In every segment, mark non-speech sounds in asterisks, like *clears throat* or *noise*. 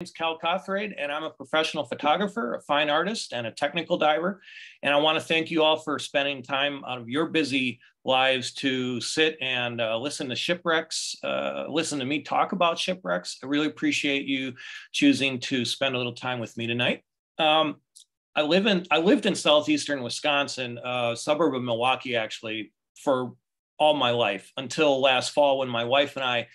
name's Cal Kothrade, and I'm a professional photographer, a fine artist, and a technical diver. And I want to thank you all for spending time out of your busy lives to sit and uh, listen to shipwrecks, uh, listen to me talk about shipwrecks. I really appreciate you choosing to spend a little time with me tonight. Um, I live in I lived in southeastern Wisconsin, uh, suburb of Milwaukee, actually, for all my life until last fall when my wife and I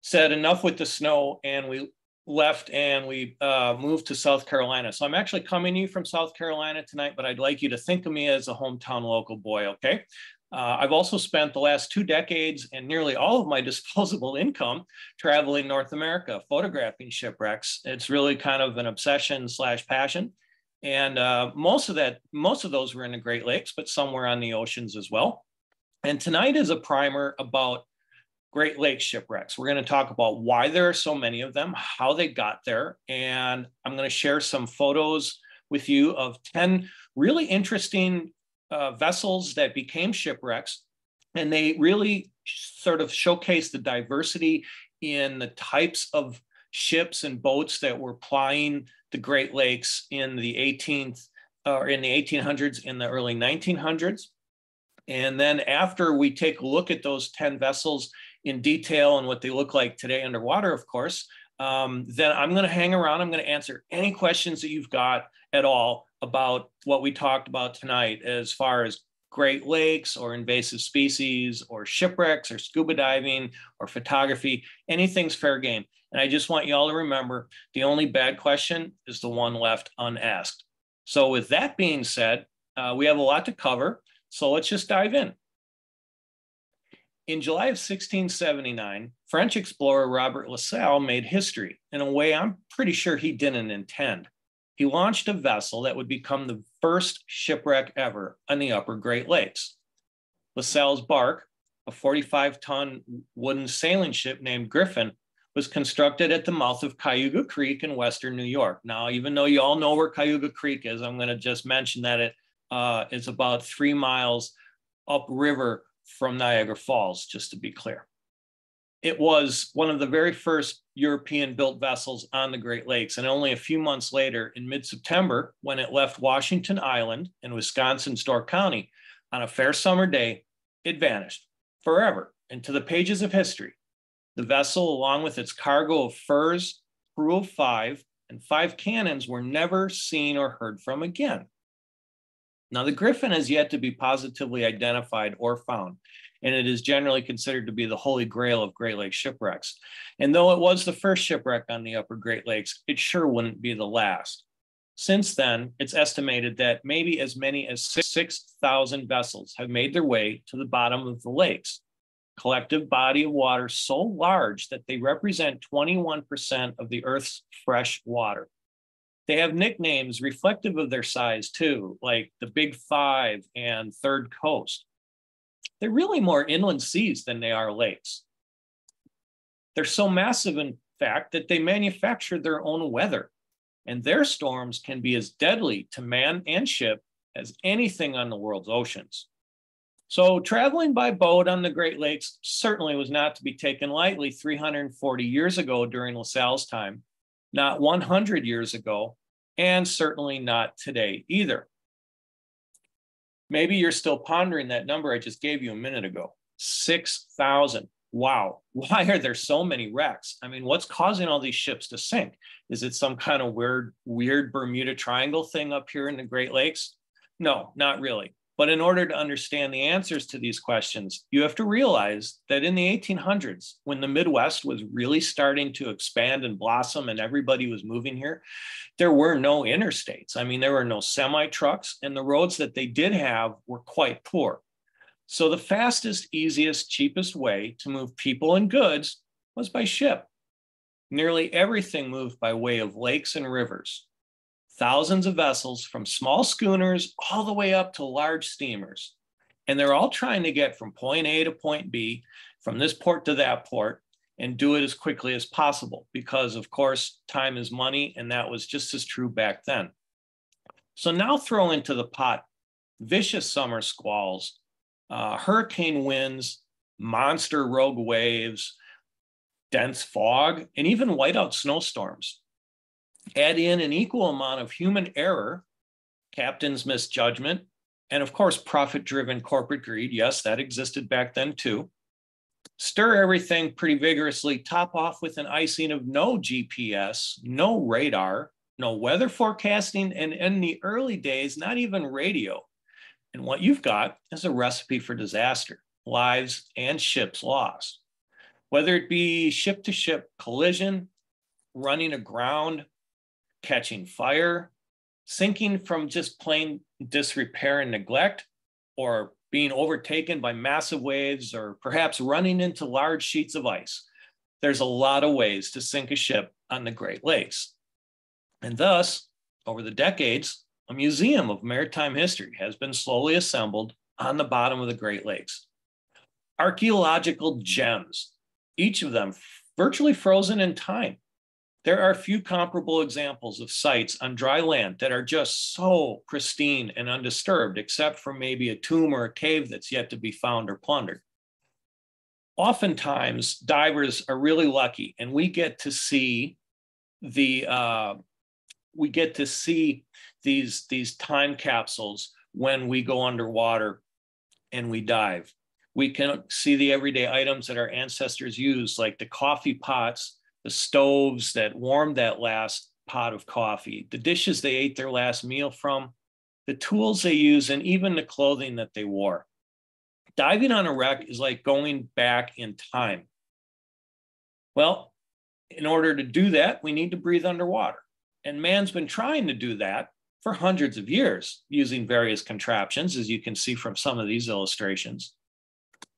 said enough with the snow and we left and we uh, moved to South Carolina. So I'm actually coming to you from South Carolina tonight, but I'd like you to think of me as a hometown local boy, okay? Uh, I've also spent the last two decades and nearly all of my *laughs* disposable income traveling North America, photographing shipwrecks. It's really kind of an obsession slash passion. And uh, most of that, most of those were in the Great Lakes, but some were on the oceans as well. And tonight is a primer about Great Lakes shipwrecks. We're going to talk about why there are so many of them, how they got there, and I'm going to share some photos with you of 10 really interesting uh, vessels that became shipwrecks. And they really sort of showcase the diversity in the types of ships and boats that were plying the Great Lakes in the 18th or in the 1800s, in the early 1900s. And then after we take a look at those 10 vessels in detail and what they look like today underwater, of course, um, then I'm going to hang around. I'm going to answer any questions that you've got at all about what we talked about tonight as far as Great Lakes or invasive species or shipwrecks or scuba diving or photography. Anything's fair game. And I just want you all to remember the only bad question is the one left unasked. So, with that being said, uh, we have a lot to cover. So, let's just dive in. In July of 1679, French explorer Robert La Salle made history in a way I'm pretty sure he didn't intend. He launched a vessel that would become the first shipwreck ever on the upper Great Lakes. La Salle's bark, a 45 ton wooden sailing ship named Griffin, was constructed at the mouth of Cayuga Creek in Western New York. Now, even though you all know where Cayuga Creek is, I'm going to just mention that it uh, is about three miles upriver from Niagara Falls, just to be clear. It was one of the very first European built vessels on the Great Lakes. And only a few months later, in mid September, when it left Washington Island in Wisconsin's Door County on a fair summer day, it vanished forever into the pages of history. The vessel, along with its cargo of furs, crew of five, and five cannons, were never seen or heard from again. Now, the Griffin has yet to be positively identified or found, and it is generally considered to be the holy grail of Great Lakes shipwrecks. And though it was the first shipwreck on the upper Great Lakes, it sure wouldn't be the last. Since then, it's estimated that maybe as many as 6,000 vessels have made their way to the bottom of the lakes, collective body of water so large that they represent 21% of the Earth's fresh water. They have nicknames reflective of their size too, like the Big Five and Third Coast. They're really more inland seas than they are lakes. They're so massive, in fact, that they manufacture their own weather, and their storms can be as deadly to man and ship as anything on the world's oceans. So, traveling by boat on the Great Lakes certainly was not to be taken lightly 340 years ago during La Salle's time not 100 years ago, and certainly not today either. Maybe you're still pondering that number I just gave you a minute ago 6,000. Wow. *laughs* Why are there so many wrecks? I mean, what's causing all these ships to sink? Is it some kind of weird, weird Bermuda Triangle thing up here in the Great Lakes? No, not really. But in order to understand the answers to these questions, you have to realize that in the 1800s, when the Midwest was really starting to expand and blossom and everybody was moving here, there were no interstates. I mean, there were no semi trucks, and the roads that they did have were quite poor. So the fastest, easiest, cheapest way to move people and goods was by ship. Nearly everything moved by way of lakes and rivers thousands of vessels from small schooners all the way up to large steamers. And they're all trying to get from point A to point B, from this port to that port, and do it as quickly as possible because, of course, time is money. And that was just as true back then. So now throw into the pot vicious summer squalls, uh, hurricane winds, monster rogue waves, dense fog, and even whiteout snowstorms. Add in an equal amount of human error, captain's misjudgment, and of course, profit driven corporate greed. Yes, that existed back then too. Stir everything pretty vigorously, top off with an icing of no GPS, no radar, no weather forecasting, and in the early days, not even radio. And what you've got is a recipe for disaster, lives and ships lost. Whether it be ship to ship collision, running aground, catching fire, sinking from just plain disrepair and neglect, or being overtaken by massive waves, or perhaps running into large sheets of ice. There's a lot of ways to sink a ship on the Great Lakes. And thus, over the decades, a museum of maritime history has been slowly assembled on the bottom of the Great Lakes. Archaeological gems, each of them virtually frozen in time, there are a few comparable examples of sites on dry land that are just so pristine and undisturbed, except for maybe a tomb or a cave that's yet to be found or plundered. Oftentimes, divers are really lucky, and we get to see the uh, we get to see these these time capsules when we go underwater and we dive. We can see the everyday items that our ancestors used, like the coffee pots the stoves that warmed that last pot of coffee, the dishes they ate their last meal from, the tools they use, and even the clothing that they wore. Diving on a wreck is like going back in time. Well, in order to do that, we need to breathe underwater. And man's been trying to do that for hundreds of years using various contraptions, as you can see from some of these illustrations.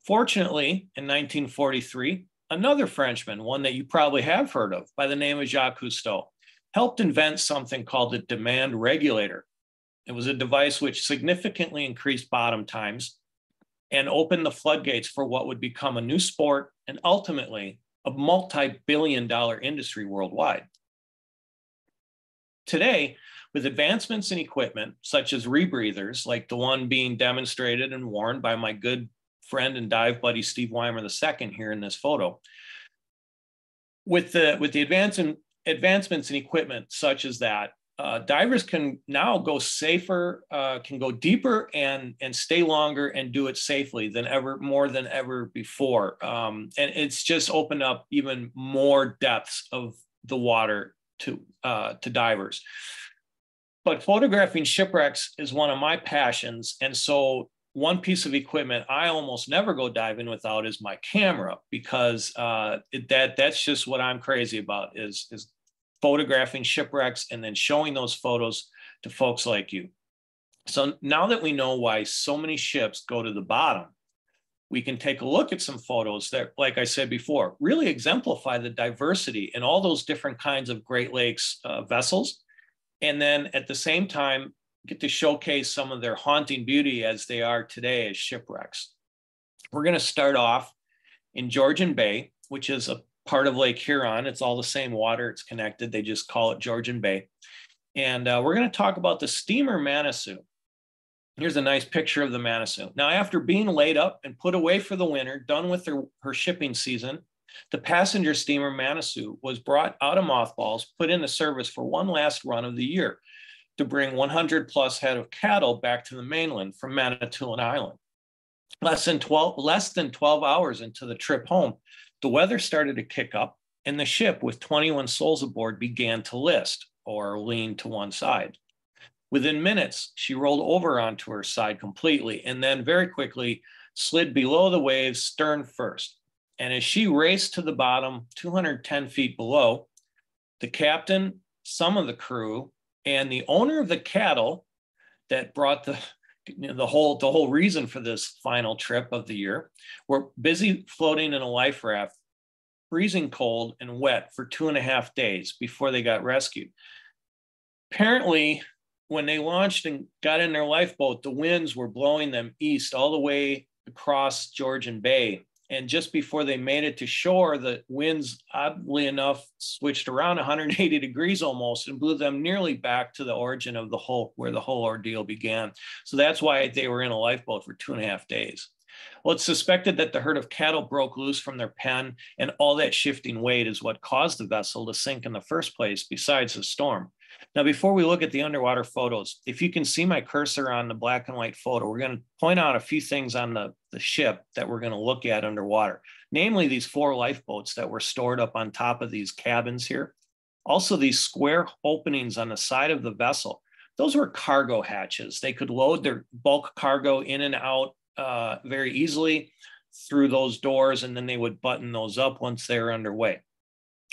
Fortunately, in 1943, another Frenchman, one that you probably have heard of by the name of Jacques Cousteau, helped invent something called the demand regulator. It was a device which significantly increased bottom times and opened the floodgates for what would become a new sport and ultimately a multi billion dollar industry worldwide. Today, with advancements in equipment such as rebreathers, like the one being demonstrated and worn by my good friend and dive buddy Steve Weimer II here in this photo. With the with the advance advancements in equipment such as that, uh, divers can now go safer, uh, can go deeper and and stay longer and do it safely than ever, more than ever before. Um, and it's just opened up even more depths of the water to uh, to divers. But photographing shipwrecks is one of my passions, and so one piece of equipment I almost never go diving without is my camera because uh, it, that that's just what I'm crazy about is is photographing shipwrecks and then showing those photos to folks like you. So now that we know why so many ships go to the bottom, we can take a look at some photos that, like I said before, really exemplify the diversity in all those different kinds of Great Lakes uh, vessels. And then at the same time, get to showcase some of their haunting beauty as they are today as shipwrecks. We're going to start off in Georgian Bay, which is a part of Lake Huron. It's all the same water, it's connected. They just call it Georgian Bay. And uh, we're going to talk about the steamer Manitou. Here's a nice picture of the Manitou. Now, after being laid up and put away for the winter, done with her, her shipping season, the passenger steamer Manitou was brought out of mothballs, put into service for one last run of the year to bring 100 plus head of cattle back to the mainland from Manitoulin Island. Less than 12, less than 12 hours into the trip home, the weather started to kick up and the ship with 21 souls aboard began to list or lean to one side. Within minutes, she rolled over onto her side completely and then very quickly slid below the waves stern first. And as she raced to the bottom, 210 feet below, the captain, some of the crew, and the owner of the cattle that brought the you know, the whole the whole reason for this final trip of the year were busy floating in a life raft freezing cold and wet for two and a half days before they got rescued. Apparently when they launched and got in their lifeboat the winds were blowing them east all the way across georgian bay and just before they made it to shore, the winds, oddly enough, switched around *laughs* 180 degrees almost and blew them nearly back to the origin of the whole, where the whole ordeal began. So that's why they were in a lifeboat for two and a half days. Well, it's suspected that the herd of cattle broke loose from their pen, and all that shifting weight is what caused the vessel to sink in the first place, besides the storm. Now, before we look at the underwater photos, if you can see my cursor on the black and white photo, we're going to point out a few things on the, the ship that we're going to look at underwater, namely these four lifeboats that were stored up on top of these cabins here. Also, these square openings on the side of the vessel. Those were cargo hatches. They could load their bulk cargo in and out uh, very easily through those doors, and then they would button those up once they're underway.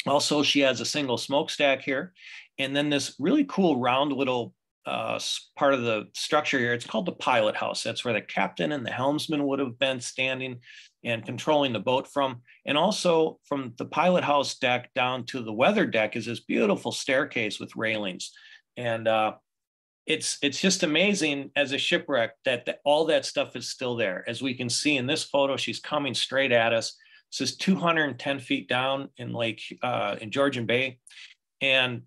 Also, she has a single smokestack here, and then this really cool round little uh, part of the structure here. It's called the pilot house. That's where the captain and the helmsman would have been standing and controlling the boat from. And also from the pilot house deck down to the weather deck is this beautiful staircase with railings. And uh, it's it's just amazing as a shipwreck that the, all that stuff is still there. As we can see in this photo, she's coming straight at us. This is 210 feet down in Lake uh, in Georgian Bay, and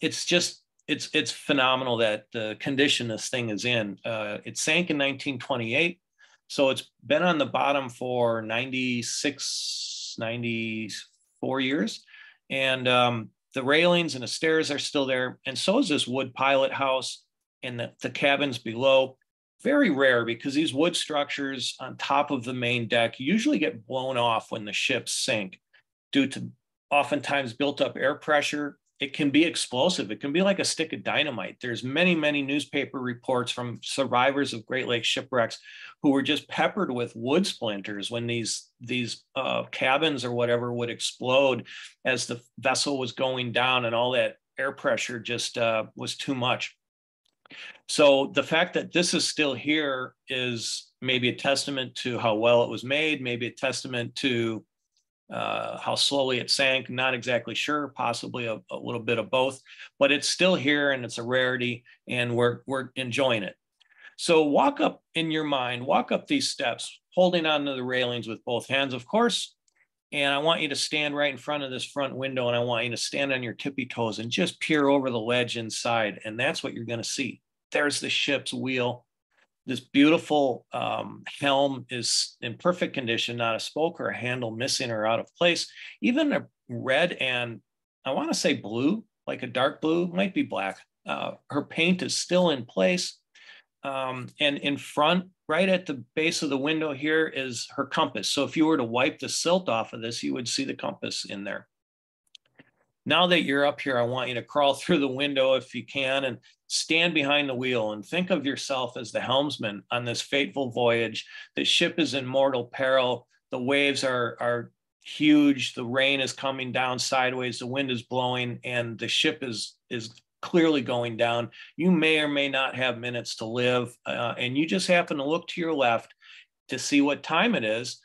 it's just it's it's phenomenal that the condition this thing is in. Uh, it sank in 1928, so it's been on the bottom for 96, 94 years, and um, the railings and the stairs are still there, and so is this wood pilot house and the, the cabins below. Very rare because these wood structures on top of the main deck usually get blown off when the ships sink due to oftentimes built up air pressure it can be explosive. It can be like a stick of dynamite. There's many, many newspaper reports from survivors of Great Lakes shipwrecks who were just peppered with wood splinters when these these uh, cabins or whatever would explode as the vessel was going down, and all that air pressure just uh, was too much. So the fact that this is still here is maybe a testament to how well it was made, maybe a testament to uh, how slowly it sank, not exactly sure, possibly a, a, little bit of both, but it's still here and it's a rarity and we're, we're enjoying it. So walk up in your mind, walk up these steps, holding onto the railings with both hands, of course. And I want you to stand right in front of this front window and I want you to stand on your tippy toes and just peer over the ledge inside. And that's what you're going to see. There's the ship's wheel this beautiful um, helm is in perfect condition, not a spoke or a handle missing or out of place. Even a red and I want to say blue, like a dark blue, might be black. Uh, her paint is still in place. Um, and in front, right at the base of the window here is her compass. So if you were to wipe the silt off of this, you would see the compass in there. Now that you're up here, I want you to crawl *laughs* through the window if you can and stand behind the wheel and think of yourself as the helmsman on this fateful voyage. The ship is in mortal peril. The waves are, are huge. The rain is coming down sideways. The wind is blowing and the ship is, is clearly going down. You may or may not have minutes to live. Uh, and you just happen to look to your left to see what time it is.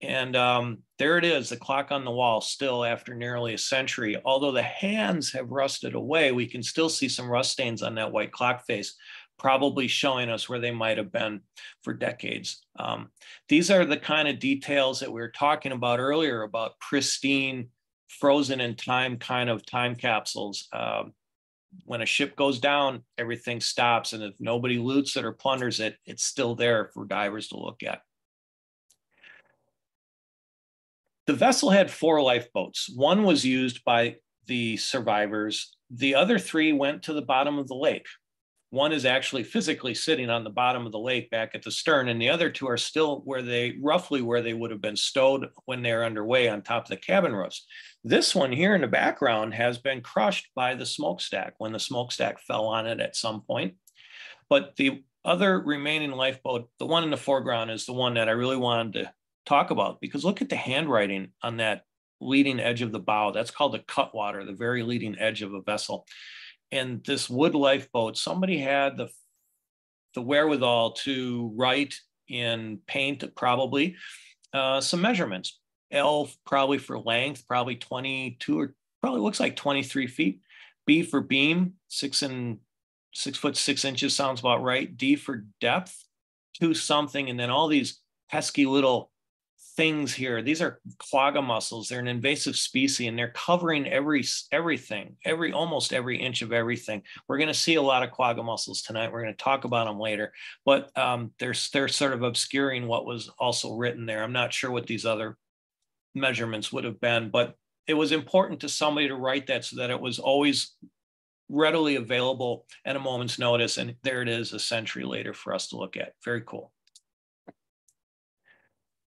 And um, there it is, the clock on the wall, still after nearly a century. Although the hands have rusted away, we can still see some rust stains on that white clock face, probably showing us where they might have been for decades. Um, these are the kind of details that we were talking about earlier about pristine, frozen in time kind of time capsules. Um, when a ship goes down, everything stops. And if nobody loots it or plunders it, it's still there for divers to look at. The vessel had four lifeboats. One was used by the survivors. The other three went to the bottom of the lake. One is actually physically sitting on the bottom of the lake back at the stern, and the other two are still where they roughly where they would have been stowed when they're underway on top of the cabin roofs. This one here in the background has been crushed by the smokestack when the smokestack fell on it at some point. But the other remaining lifeboat, the one in the foreground, is the one that I really wanted to talk about because look at the handwriting on that leading edge of the bow. That's called the cutwater, the very leading edge of a vessel. And this wood lifeboat, somebody had the the wherewithal to write in paint, probably uh, some measurements. L probably for length, probably 22 or probably looks like 23 feet. B for beam, six and six foot six inches sounds about right. D for depth, two something, and then all these pesky little things here. These are quagga mussels. They're an invasive species and they're covering every everything, every almost every inch of everything. We're going to see a lot of quagga mussels tonight. We're going to talk about them later, but um, they're they're sort of obscuring what was also written there. I'm not sure what these other measurements would have been, but it was important to somebody to write that so that it was always readily available at a moment's notice. And there it is a century later for us to look at. Very cool.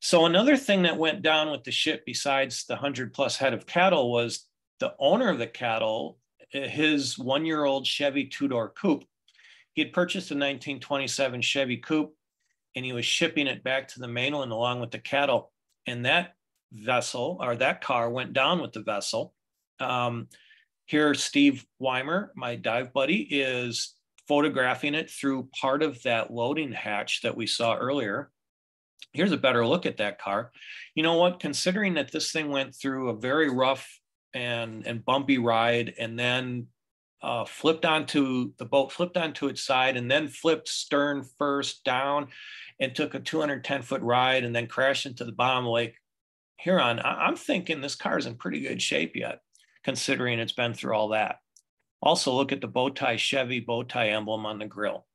So another thing that went down with the ship besides the 100 plus head of cattle was the owner of the cattle, his one-year-old Chevy two-door coupe. He had purchased a 1927 Chevy coupe and he was shipping it back to the mainland along with the cattle. And that vessel or that car went down with the vessel. Um, here, Steve Weimer, my dive buddy, is photographing it through part of that loading hatch that we saw earlier here's a better look at that car. You know what? Considering that this thing went through a very rough and and bumpy ride, and then uh, flipped onto the boat, flipped onto its side, and then flipped stern first down, and took a 210 foot ride, and then crashed into the bottom Lake Huron. I- I'm thinking this car is in pretty good shape yet, considering it's been through all that. Also, look at the bow tie Chevy bow tie emblem on the grill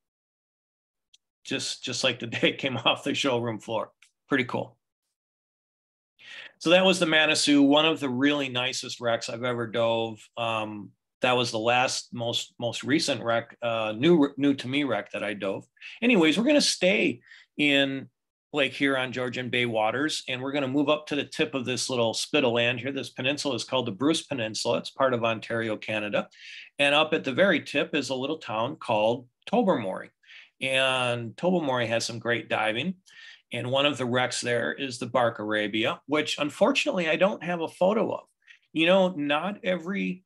just just like the *laughs* day it came off the showroom floor. Pretty cool. So that was the Manitou, one of the really nicest wrecks I've ever dove. Um, that was the last most most recent wreck, uh, new new to me wreck that I dove. Anyways, we're going to stay in Lake Huron, Georgian Bay waters, and we're going to move up to the tip of this little spit of land here. This peninsula is called the Bruce Peninsula. It's part of Ontario, Canada, and up at the very tip is a little town called Tobermory. And Tobermory has some great diving. And one of the wrecks there is the Bark Arabia, which unfortunately I don't have a photo of. You know, not every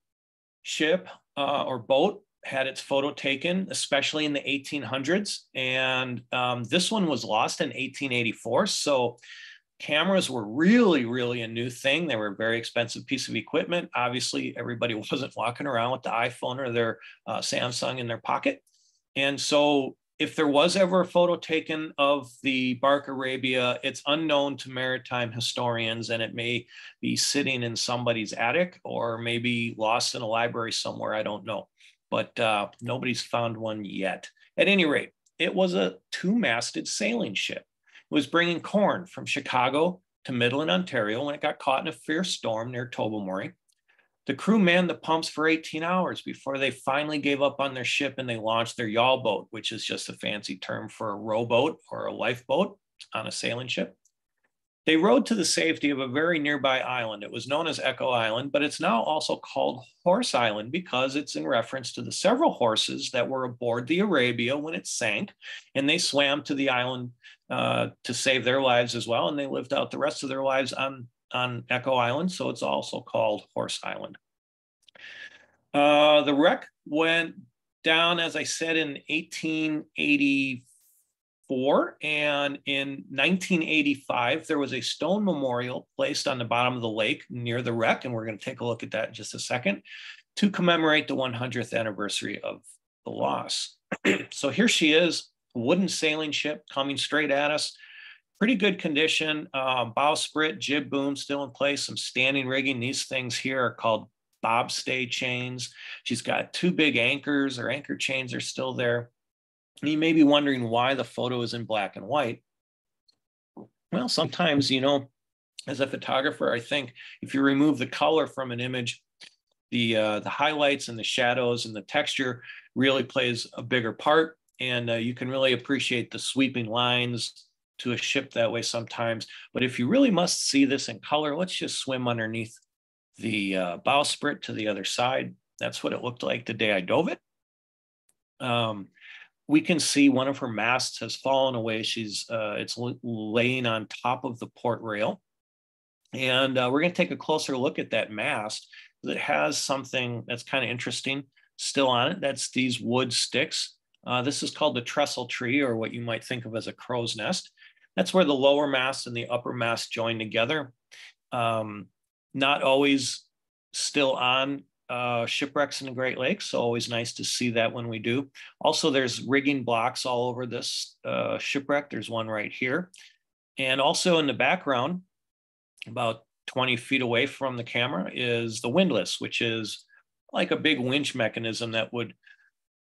ship uh, or boat had its photo taken, especially in the 1800s. And um, this one was lost in 1884. So cameras were really, really a new thing. They were a very expensive piece of equipment. Obviously, everybody *laughs* wasn't walking around with the iPhone or their uh, Samsung in their pocket. And so if there was ever a photo taken of the Bark Arabia, it's unknown to maritime historians and it may be sitting in somebody's attic or maybe lost in a library somewhere. I don't know, but uh, nobody's found one yet. At any rate, it was a two masted sailing ship. It was bringing corn from Chicago to Midland, Ontario when it got caught in a fierce storm near Tobermory. The crew manned the pumps for 18 hours before they finally gave up on their ship and they launched their yawl boat, which is just a fancy term for a rowboat or a lifeboat on a sailing ship. They rowed to the safety of a very nearby island. It was known as Echo Island, but it's now also called Horse Island because it's in reference to the several horses that were aboard the Arabia when it sank, and they swam to the island uh, to save their lives as well, and they lived out the rest of their lives on on Echo Island, so it's also called Horse Island. Uh, the wreck went down, as I said, in 1884. And in 1985, there was a stone memorial placed on the bottom of the lake near the wreck. And we're going to take a look at that in just a second to commemorate the 100th anniversary of the loss. *clears throat* so here she is, wooden sailing ship coming straight at us pretty good condition. Uh, bowsprit, jib boom still in place, some standing rigging. These things here are called bobstay chains. She's got two big anchors. Her anchor chains are still there. And you may be wondering why the photo is in black and white. Well, sometimes, you know, as a photographer, I think if you remove the color from an image, the uh, the highlights and the shadows and the texture really plays a bigger part, and uh, you can really appreciate the sweeping lines, to a ship that way sometimes. But if you really must see this in color, let's just swim underneath the uh, bowsprit to the other side. That's what it looked like the day I dove it. Um, we can see one of her masts has fallen away. She's uh, it's laying on top of the port rail. And uh, we're going to take a closer look at that mast. It has something that's kind of interesting still on it. That's these wood sticks. Uh, this is called the trestle tree, or what you might think of as a crow's nest. That's where the lower mast and the upper mast join together. Um, not always still on uh, shipwrecks in the Great Lakes, so always nice to see that when we do. Also, there's rigging blocks all over this uh, shipwreck. There's one right here. And also in the background, about 20 feet away from the camera is the windlass, which is like a big winch mechanism that would,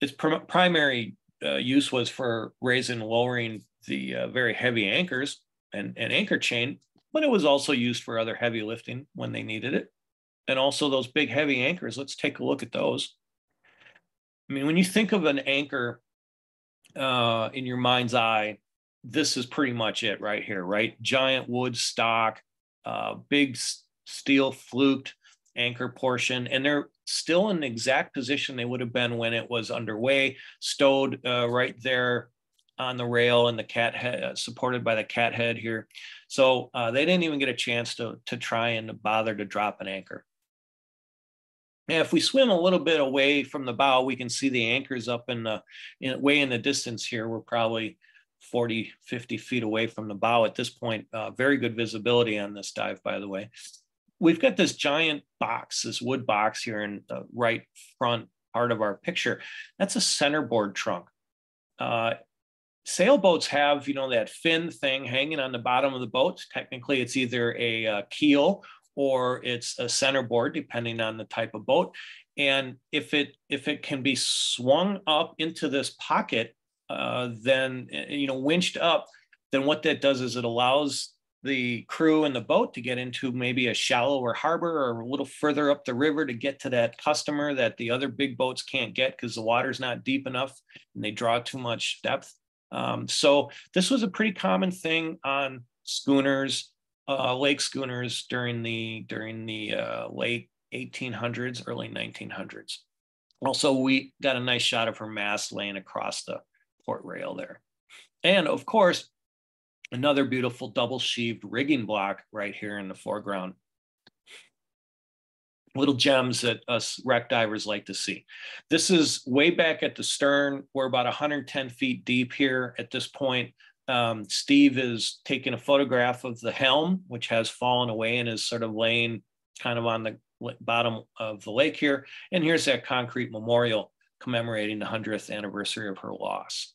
its pr- primary uh, use was for raising and lowering the uh, very heavy anchors and, and anchor chain, but it was also used for other heavy lifting when they needed it. And also those big heavy anchors, let's take a look at those. I mean, when you think of an anchor uh, in your mind's eye, this is pretty much it right here, right? Giant wood stock, uh, big steel fluked anchor portion, and they're still in the exact position they would have been when it was underway, stowed uh, right there on the rail and the cat head, uh, supported by the cat head here. So uh, they didn't even get a chance to, to try and bother to drop an anchor. Now, if we swim a little bit away from the bow, we can see the anchors up in the in, way in the distance here. We're probably 40, 50 feet away from the bow at this point. Uh, very good visibility on this dive, by the way. We've got this giant box, this wood box here in the right front part of our picture. That's a centerboard trunk. Uh, sailboats have, you know, that fin thing hanging on the bottom of the boat. Technically, it's either a uh, keel or it's a centerboard, depending on the type of boat. And if it if it can be swung up into this pocket, uh, then eh, you know winched up, then what that does is it allows the crew and the boat to get into maybe a shallower harbor or a little further up the river to get to that customer that the other big boats can't get because the water's not deep enough and they draw too much depth. Um, so this was a pretty common thing on schooners, uh, lake schooners during the during the uh, late 1800s, early 1900s. Also, we got a nice shot of her mast laying across the port rail there. And of course, another beautiful double sheaved rigging block right here in the foreground. Little gems that us wreck divers like to see. This is way back at the stern. We're about 110 feet deep here at this point. Um, Steve is taking a photograph of the helm, which has fallen away and is sort of laying kind of on the bottom of the lake here. And here's that concrete memorial commemorating the 100th anniversary of her loss.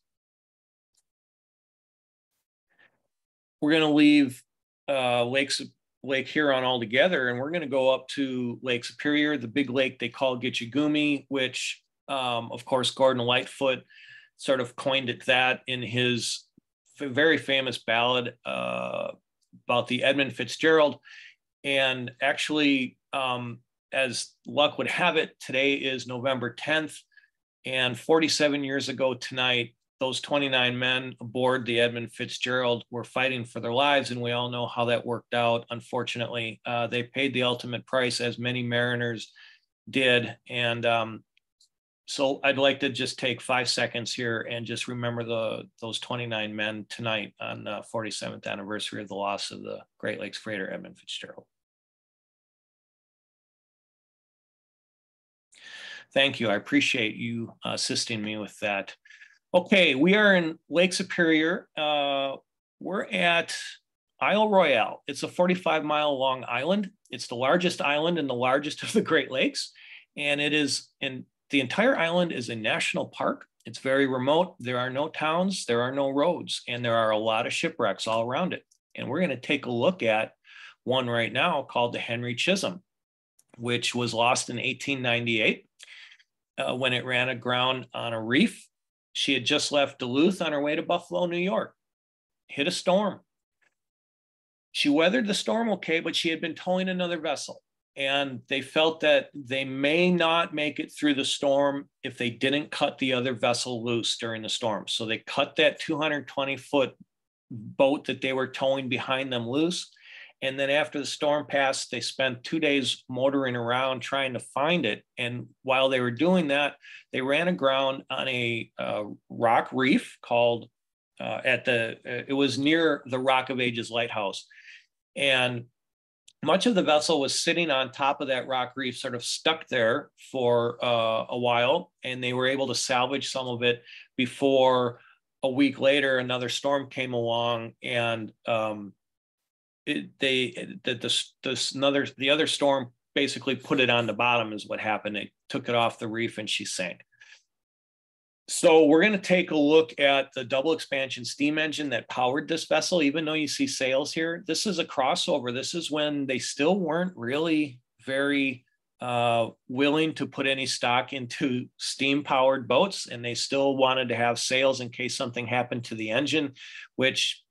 We're going to leave uh, Lakes, Lake Huron altogether, and we're going to go up to Lake Superior, the big lake they call Gitche Gumee, which, um, of course, Gordon Lightfoot sort of coined it that in his very famous ballad uh, about the Edmund Fitzgerald. And actually, um, as luck would have it, today is November 10th. And 47 years ago tonight, those 29 men aboard the Edmund Fitzgerald were fighting for their lives, and we all know how that worked out. Unfortunately, uh, they paid the ultimate price, as many mariners did. And um, so I'd like to just take five seconds here and just remember the those 29 men tonight on the 47th anniversary of the loss of the Great Lakes freighter Edmund Fitzgerald. Thank you. I appreciate you assisting me with that. Okay, we are in Lake Superior. Uh, we're at Isle Royale. It's a 45 mile long island. It's the largest island and the largest *laughs* of the Great Lakes. And it is in the entire island is a national park. It's very remote. There are no towns, there are no roads, and there are a lot of shipwrecks all around it. And we're going to take a look at one right now called the Henry Chisholm, which was lost in 1898 uh, when it ran aground on a reef. She had just left Duluth on her way to Buffalo, New York, hit a storm. She weathered the storm okay, but she had been towing another vessel. And they felt that they may not make it through the storm if they didn't cut the other vessel loose during the storm. So they cut that 220 foot boat that they were towing behind them loose and then after the storm passed, they spent two days motoring around trying to find it. And while they were doing that, they ran aground on a uh, rock reef called uh, at the, uh, it was near the Rock of Ages lighthouse. And much of the vessel was sitting on top of that rock reef, sort of stuck there for uh, a while. And they were able to salvage some of it before a week later, another storm came along and um, they that this this another the other storm basically put it on the bottom is what happened. It took it off the reef and she sank. So we're going to take a look at the double expansion steam engine that powered this vessel. Even though you see sails here, this is a crossover. This is when they still weren't really very uh, willing to put any stock into steam powered boats, and they still wanted to have sails in case something happened to the engine, which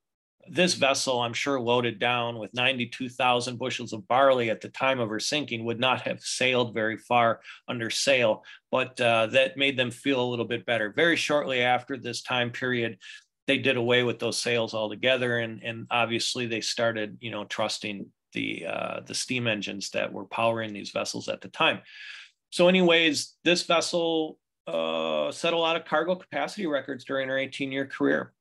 this vessel, I'm sure, loaded down with 92,000 bushels of barley at the time of her sinking, would not have sailed very far under sail, but uh, that made them feel a little bit better. Very shortly after this time period, they did away with those sails altogether, and and obviously they started, you know, trusting the uh, the steam engines that were powering these vessels at the time. So, anyways, this vessel uh, set a lot of cargo capacity records during her 18-year career.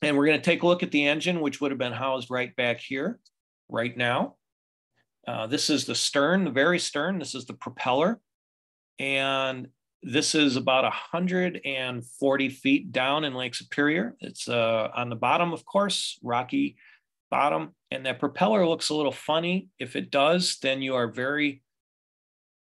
And we're going to take a look at the engine, which would have been housed right back here, right now. Uh, this is the stern, the very stern. This is the propeller. And this is about 140 feet down in Lake Superior. It's uh, on the bottom, of course, rocky bottom. And that propeller looks a little funny. If it does, then you are very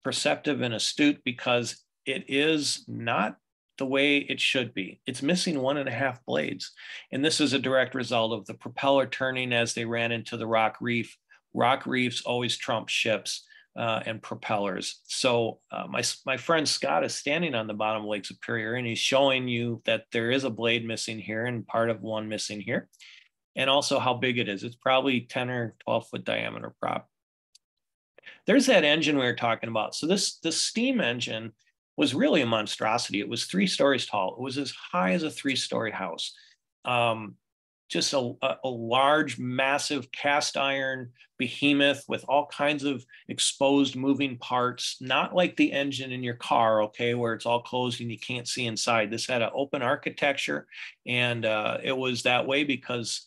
perceptive and astute because it is not the way it should be. It's missing one and a half blades. And this is a direct result of the propeller turning as they ran into the rock reef. Rock reefs always trump ships uh, and propellers. So uh, my, my friend Scott is standing on the bottom of Lake Superior and he's showing you that there is a blade missing here and part of one missing here. And also how big it is. It's probably 10 or 12 foot diameter prop. There's that engine we were talking about. So this, this steam engine was really a monstrosity. It was three stories tall. It was as high as a three story house. Um, just a, a, large, massive cast iron behemoth with all kinds of exposed moving parts, not like the engine in your car, okay, where it's all closed and you can't see inside. This had an open architecture, and uh, it was that way because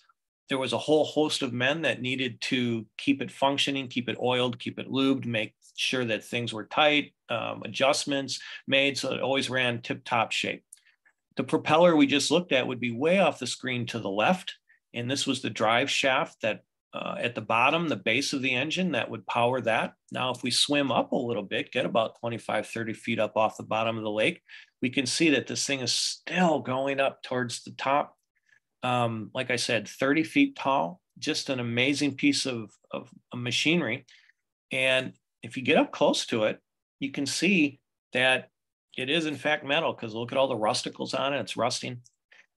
there was a whole host of men that needed to keep it functioning, keep it oiled, keep it lubed, make sure that things were tight, um, adjustments made so it always ran tip top shape. The propeller we just looked at would be way off the screen to the left. And this was the drive shaft that uh, at the bottom, the base of the engine that would power that. Now, if we swim up a little bit, get about 25, 30 feet up off the bottom of the lake, we can see that this thing is still going up towards the top. Um, like I said, 30 feet tall, just an amazing piece of, of machinery. And if you get up close to it, you can see that it is in fact metal because look at all the rusticles on it, it's rusting.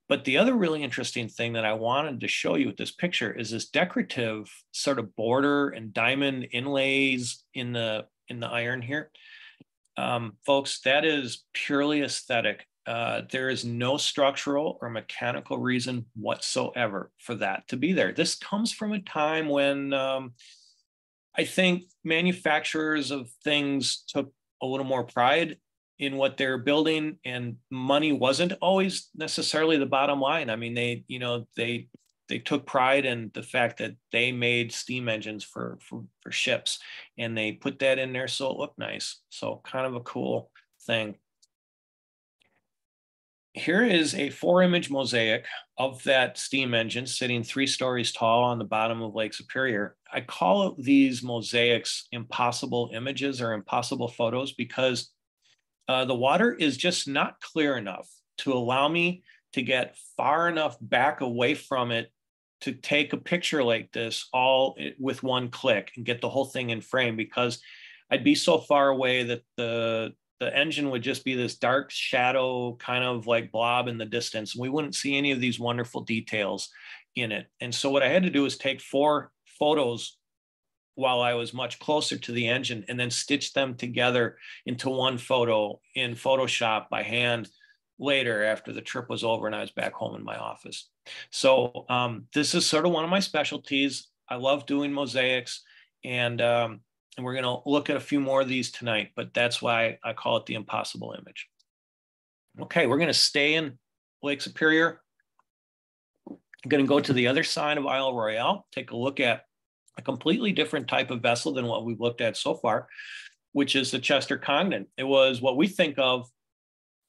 But the other really interesting thing that I wanted to show you with this picture is this decorative sort of border and diamond inlays in the in the iron here. Um, folks, that is purely aesthetic. Uh, there is no structural or mechanical reason whatsoever for that to be there. This comes from a time when um, I think manufacturers of things took a little more pride in what they're building and money wasn't always necessarily the bottom line. I mean, they, you know, they they took pride in the fact that they made steam engines for, for, for ships and they put that in there so it looked nice. So kind of a cool thing here is a four image mosaic of that steam engine sitting three stories tall on the bottom of Lake Superior. I call these mosaics impossible images or impossible photos because uh, the water is just not clear enough to allow me to get far enough back away from it to take a picture like this all with one click and get the whole thing in frame because I'd be so far away that the the engine would just be this dark shadow kind of like blob in the distance. We wouldn't see any of these wonderful details in it. And so what I had to do is take four photos while I was much closer to the engine and then stitched them together into one photo in Photoshop by hand later after the trip was over and I was back home in my office. So um, this is sort of one of my specialties. I love doing mosaics and um, and we're going to look at a few more of these tonight, but that's why I call it the impossible image. Okay, we're going to stay in Lake Superior. I'm going to go to the other side of Isle Royale, take a look at a completely different type of vessel than what we've looked at so far, which is the Chester Congdon. It was what we think of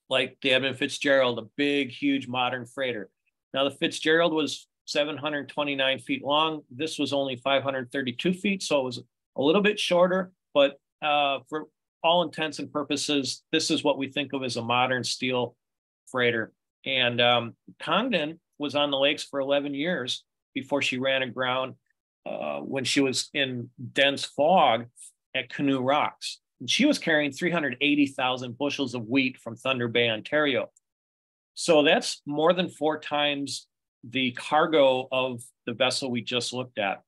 like the Edmund Fitzgerald, a big, huge modern freighter. Now, the Fitzgerald was 729 feet long. This was only 532 feet, so it was a little bit shorter, but uh, for all intents and purposes, this is what we think of as a modern steel freighter. And um, Congdon was on the lakes for 11 years before she ran aground uh, when she was in dense fog at Canoe Rocks. And she was carrying 380,000 bushels of wheat from Thunder Bay, Ontario. So that's more than four times the cargo of the vessel we just looked at.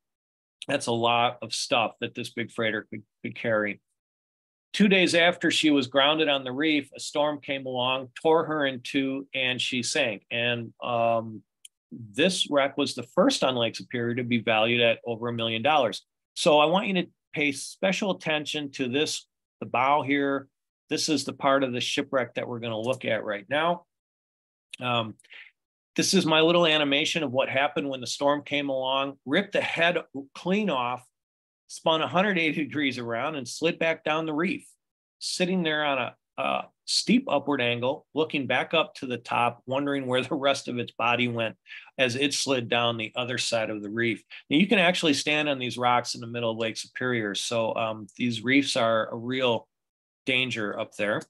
That's a lot of stuff that this big freighter could, could carry. Two days after she was grounded on the reef, a storm came along, tore her in two, and she sank. And um, this wreck was the first on Lake Superior to be valued at over a million dollars. So I want you to pay special attention to this, the bow here. This is the part of the shipwreck that we're going to look at right now. Um, this is my little animation of what happened when the storm came along, ripped the head clean off, spun 180 degrees around and slid back down the reef, sitting there on a, a steep upward angle, looking back up to the top, wondering where the rest of its body went as it slid down the other side of the reef. Now you can actually stand on these rocks in the middle of Lake Superior. So um, these reefs are a real danger up there.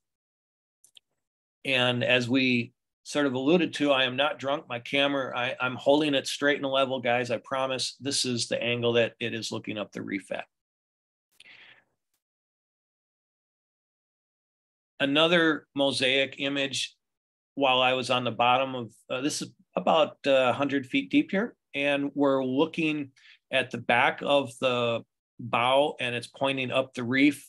And as we sort of alluded to, I am not drunk. My camera, I, I'm holding it straight and level, guys. I promise this is the angle that it is looking up the reef at. Another mosaic image while I was on the bottom of, uh, this is about uh, 100 feet deep here. And we're looking at the back of the bow and it's pointing up the reef.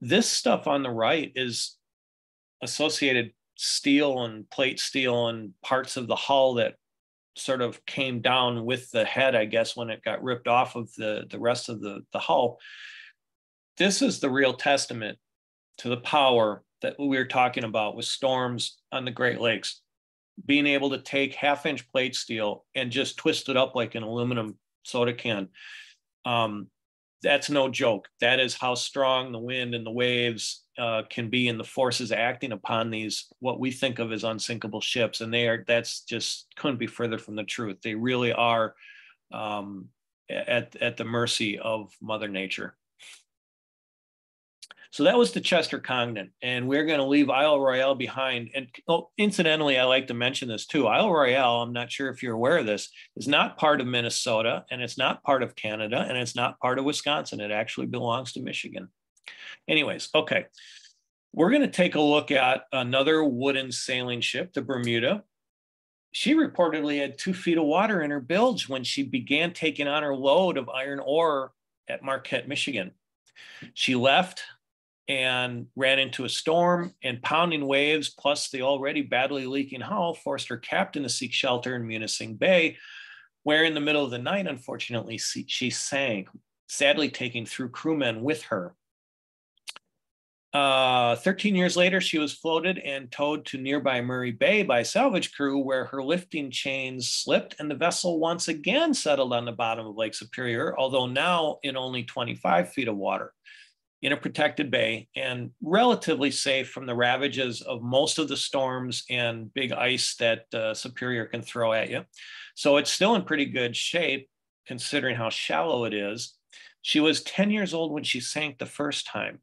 This stuff on the right is associated steel and plate steel and parts of the hull that sort of came down with the head, I guess, when it got ripped off of the, the rest of the, the hull. This is the real testament to the power that we were talking about with storms on the Great Lakes. Being able to take half inch plate steel and just twist it up like an aluminum soda can. Um, that's no joke. That is how strong the wind and the waves uh, can be and the forces acting upon these what we think of as unsinkable ships and they are that's just couldn't be further from the truth they really are um, at, at the mercy of mother nature so that was the Chester Congdon, and we're going to leave Isle Royale behind. And oh, incidentally, I like to mention this too. Isle Royale, I'm not sure if you're aware of this, is not part of Minnesota, and it's not part of Canada, and it's not part of Wisconsin. It actually belongs to Michigan. Anyways, okay. We're going to take a look at another wooden sailing ship, the Bermuda. She reportedly had two feet of water in her bilge when she began taking on her load of iron ore at Marquette, Michigan. She left and ran into a storm and pounding waves, plus the already badly leaking hull, forced her captain to seek shelter in Munising Bay, where in the middle of the night, unfortunately, she sank, sadly taking through crewmen with her. Uh, 13 years later, she was floated and towed to nearby Murray Bay by salvage crew, where her lifting chains slipped and the vessel once again settled on the bottom of Lake Superior, although now in only 25 feet of water in a protected bay and relatively safe from the ravages of most of the storms and big ice that uh, Superior can throw at you. So it's still in pretty good shape considering how shallow it is. She was 10 years old when she sank the first time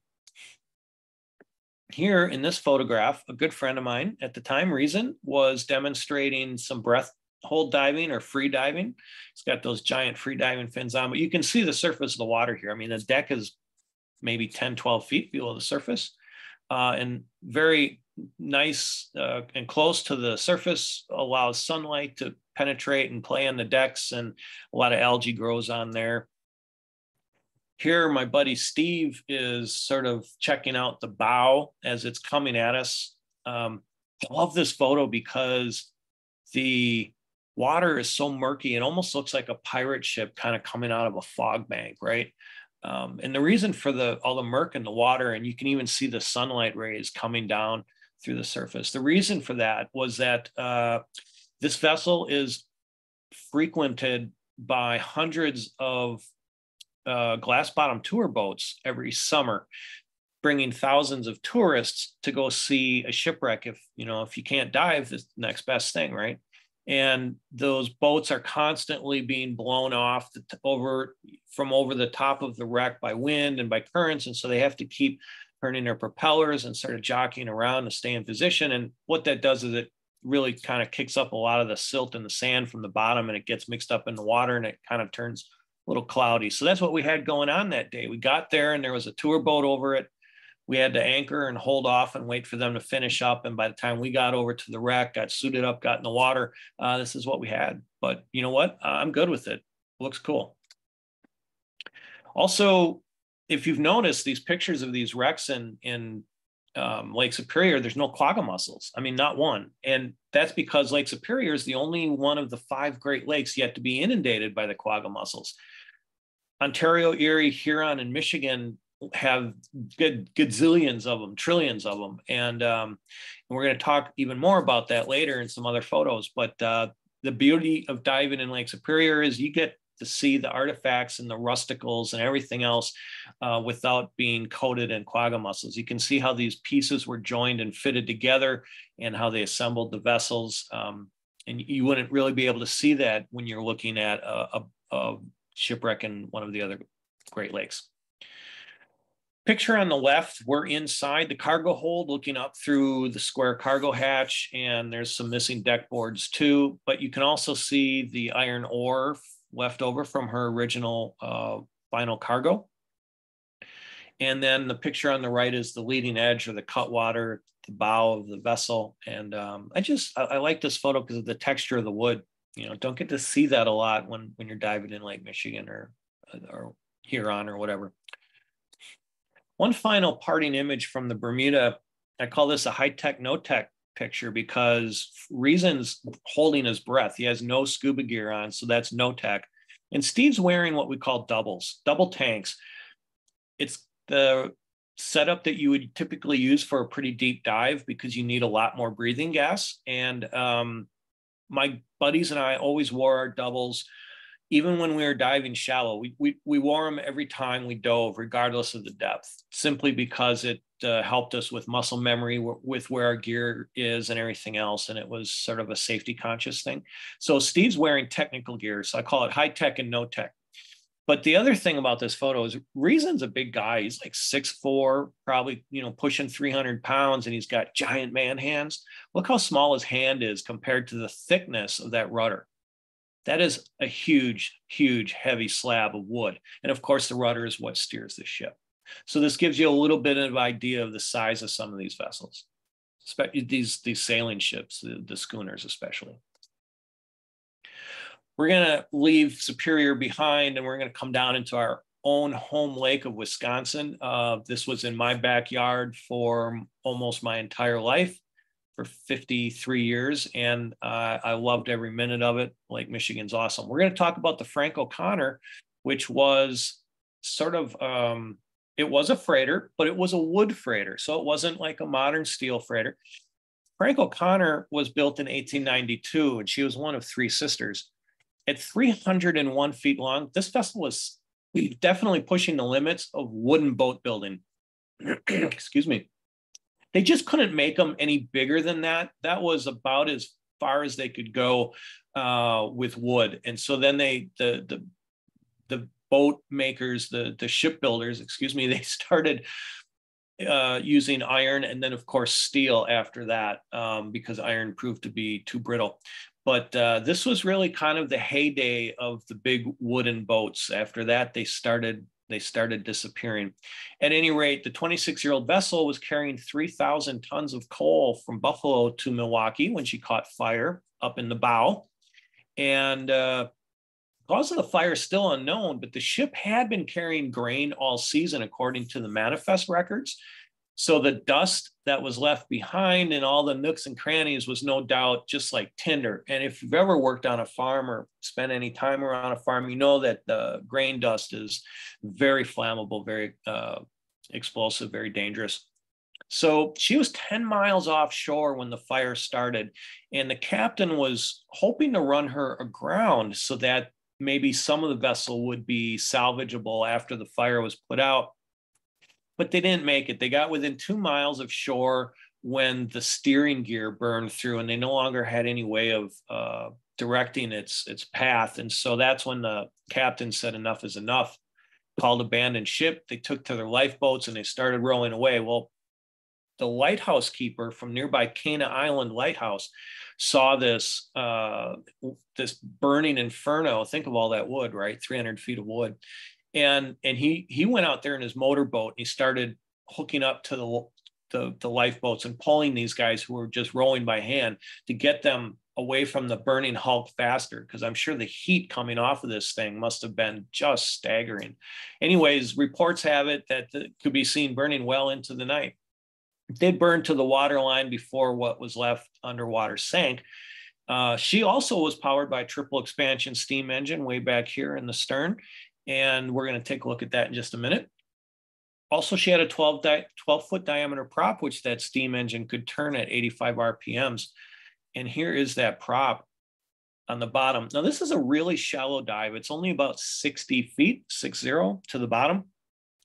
here in this photograph, a good friend of mine at the time, Reason, was demonstrating some breath hold diving or free diving. It's got those giant free diving fins on, but you can see the surface of the water here. I mean, the deck is maybe 10, 12 feet below the surface uh, and very nice uh, and close to the surface, allows sunlight to penetrate and play on the decks and a lot of algae grows on there. Here, my buddy Steve is sort of checking out the bow as it's coming at us. Um, I love this photo because the water is so murky. It almost looks like a pirate ship kind of coming out of a fog bank, right? Um, and the reason for the all the murk in the water, and you can even see the sunlight rays coming down through the surface. The reason for that was that uh, this vessel is frequented by hundreds of uh, glass bottom tour boats every summer bringing thousands of tourists to go see a shipwreck if you know if you can't dive the next best thing right and those boats are constantly being blown off the, over from over the top of the wreck by wind and by currents and so they have to keep turning their propellers and sort of jockeying around to stay in position. And what that does is it really kind of kicks up a lot of the silt and the sand from the bottom and it gets mixed up in the water and it kind of turns a little cloudy. So that's what we had going on that day. We got there and there was a tour boat over it. We had to anchor and hold off and wait for them to finish up. And by the time we got over to the wreck, got suited up, got in the water, uh, this is what we had. But you know what? I'm good with it. Looks cool. Also, if you've noticed these pictures of these wrecks in, in um, Lake Superior, there's no quagga mussels. I mean, not one. And that's because Lake Superior is the only one of the five Great Lakes yet to be inundated by the quagga mussels. Ontario, Erie, Huron, and Michigan have good gazillions of them, trillions of them. And, um, and we're going to talk even more about that later in some other photos. But uh, the beauty of diving in Lake Superior is you get to see the artifacts and the rusticles and everything else uh, without being coated in quagga mussels. You can see how these pieces were joined and fitted together and how they assembled the vessels. Um, and you wouldn't really be able to see that when you're looking at a, a, a shipwreck in one of the other Great Lakes. Picture on the left, we're inside the cargo hold looking up through the square cargo hatch, and there's some missing deck boards too. But you can also see the iron ore left over from her original uh, final cargo. And then the picture on the right is the leading edge or the cutwater, the bow of the vessel. And um, I just, I, I like this photo because of the texture of the wood. You know, don't get to see that a lot when, when you're diving in Lake Michigan or, or Huron or whatever. One final parting image from the Bermuda, I call this a high-tech, no-tech picture because Reason's holding his breath. He has no scuba gear on, so that's no tech. And Steve's wearing what we call doubles, double tanks. It's the setup that you would typically use for a pretty deep dive because you need a lot more breathing gas. And um, my buddies and I always wore our doubles even when we were diving shallow, we, we, we wore them every time we dove, regardless of the depth, simply because it uh, helped us with muscle memory w- with where our gear is and everything else. And it was sort of a safety conscious thing. So Steve's wearing technical gear. So I call it high tech and no tech. But the other thing about this photo is Reason's a big guy. He's like six four, probably, you know, pushing 300 pounds, and he's got giant man hands. Look how small his hand is compared to the thickness of that rudder. That is a huge, huge, heavy slab of wood. And of course, the rudder is what steers the ship. So this gives you a little bit of idea of the size of some of these vessels, these, these sailing ships, the, the schooners especially. We're gonna leave Superior behind and we're gonna come down into our own home lake of Wisconsin. Uh, this was in my backyard for almost my entire life for 53 years, and uh, I loved every minute of it. Lake Michigan's awesome. We're going to talk about the Frank O'Connor, which was sort of um, it was a freighter, but it was a wood freighter, so it wasn't like a modern steel freighter. Frank O'Connor was built in 1892, and she was one of three sisters. At 301 feet long, this vessel was definitely pushing the limits of wooden boat building. *clears throat* Excuse me they just couldn't make them any bigger than that. That was about as far as they could go uh, with wood. And so then they the the the boat makers, the the shipbuilders, excuse me, *laughs* they started uh, using iron and then of course steel after that um, because iron proved to be too brittle. But uh, this was really kind of the heyday of the big wooden boats. After that, they started they started disappearing. At any rate, the 26 year old vessel was carrying 3,000 tons of coal from Buffalo to Milwaukee when she caught fire up in the bow. And uh, cause of the fire is still unknown, but the ship had been carrying grain all season, according to the manifest records. So the dust that was left behind in all the nooks and crannies was no doubt just like tinder. And if you've ever worked on a farm or spent any time around a farm, you know that the grain dust is very flammable, very uh, explosive, very dangerous. So she was 10 miles offshore when the fire started, and the captain was hoping to run her aground so that maybe some of the vessel would be salvageable after the fire was put out but they didn't make it. They got within two miles of shore when the steering gear burned through and they no longer had any way of uh, directing its its path. And so that's when the captain said enough is enough. called abandoned ship. They took to their lifeboats and they started rowing away. Well, the lighthouse keeper from nearby Cana Island Lighthouse saw this uh, this burning inferno. Think of all that wood, right? 300 feet of wood, and and he he went out there in his motorboat and he started hooking up to the the, the lifeboats and pulling these guys who were just rowing by hand to get them away from the burning hulk faster because I'm sure the heat coming off of this thing must have been just staggering. Anyways, reports have it that it could be seen burning well into the night. It did burn to the water line before what was left underwater sank. Uh, she also was powered by a triple expansion steam engine way back here in the stern. And we're going to take a look at that in just a minute. Also, she had a 12, di- 12 foot diameter prop, which that steam engine could turn at 85 RPMs. And here is that prop on the bottom. Now, this is a really shallow dive. It's only about 60 feet, six zero to the bottom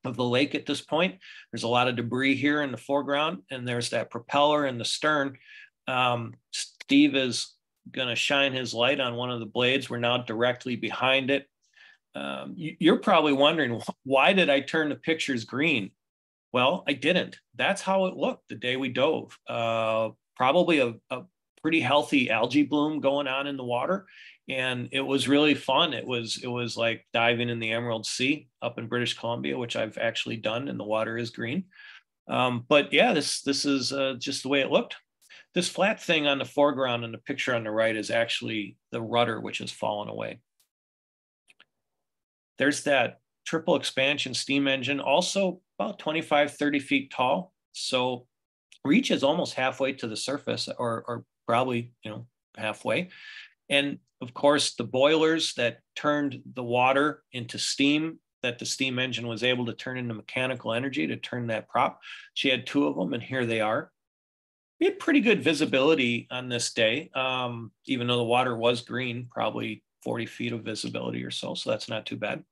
of the lake at this point. There's a lot of debris here in the foreground, and there's that propeller in the stern. Um, Steve is going to shine his light on one of the blades. We're now directly behind it um, you, are probably wondering why did I turn the pictures green? Well, I didn't. That's how it looked the day we dove. Uh, probably a, a, pretty healthy algae bloom going on in the water, and it was really fun. It was it was like diving in the Emerald Sea up in British Columbia, which I've actually done, and the water is green. Um, but yeah, this this is uh, just the way it looked. This flat thing on the foreground and the picture on the right is actually the rudder, which has fallen away. There's that triple expansion steam engine, also about 25, 30 feet tall. So reaches almost halfway to the surface or, or probably, you know, halfway. And of course, the boilers that turned the water into steam that the steam engine was able to turn into mechanical energy to turn that prop. She had two of them, and here they are. We had pretty good visibility on this day, um, even though the water was green, probably 40 feet of visibility or so. So that's not too bad.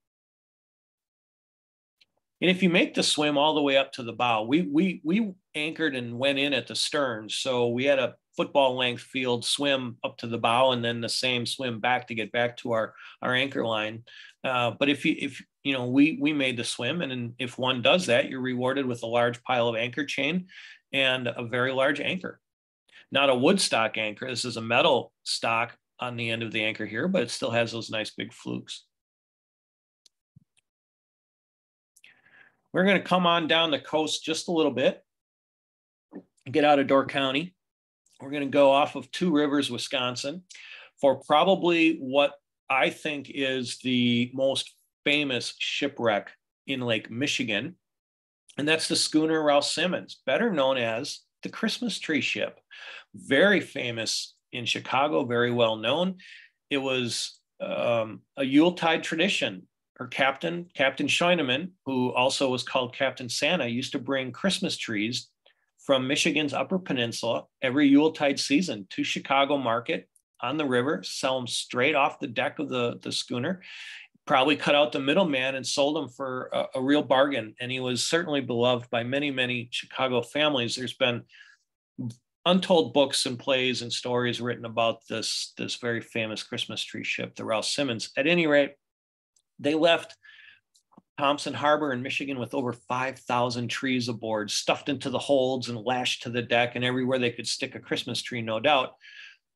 And if you make the swim all the way up to the bow, we we we anchored and went in at the stern. So we had a football length field swim up to the bow and then the same swim back to get back to our our anchor line. Uh, but if you if you know we we made the swim and if one does that, you're rewarded with a large pile of anchor chain and a very large anchor. Not a wood stock anchor. This is a metal stock on the end of the anchor here, but it still has those nice big flukes. We're going to come on down the coast just a little bit, get out of Door County. We're going to go off of Two Rivers, Wisconsin, for probably what I think is the most famous shipwreck in Lake Michigan. And that's the schooner Rouse Simmons, better known as the Christmas tree ship. Very famous in Chicago, very well known. It was um, a Yuletide tradition her captain, Captain Scheunemann, who also was called Captain Santa, used to bring Christmas trees from Michigan's Upper Peninsula every Yuletide season to Chicago Market on the river, sell them straight off the deck of the, the schooner, probably cut out the middleman and sold them for a, a real bargain. And he was certainly beloved by many, many Chicago families. There's been untold books and plays and stories written about this, this very famous Christmas tree ship, the Rouse Simmons. At any rate, they left Thompson Harbor in Michigan with over 5,000 trees aboard, stuffed into the holds and lashed to the deck, and everywhere they could stick a Christmas tree, no doubt.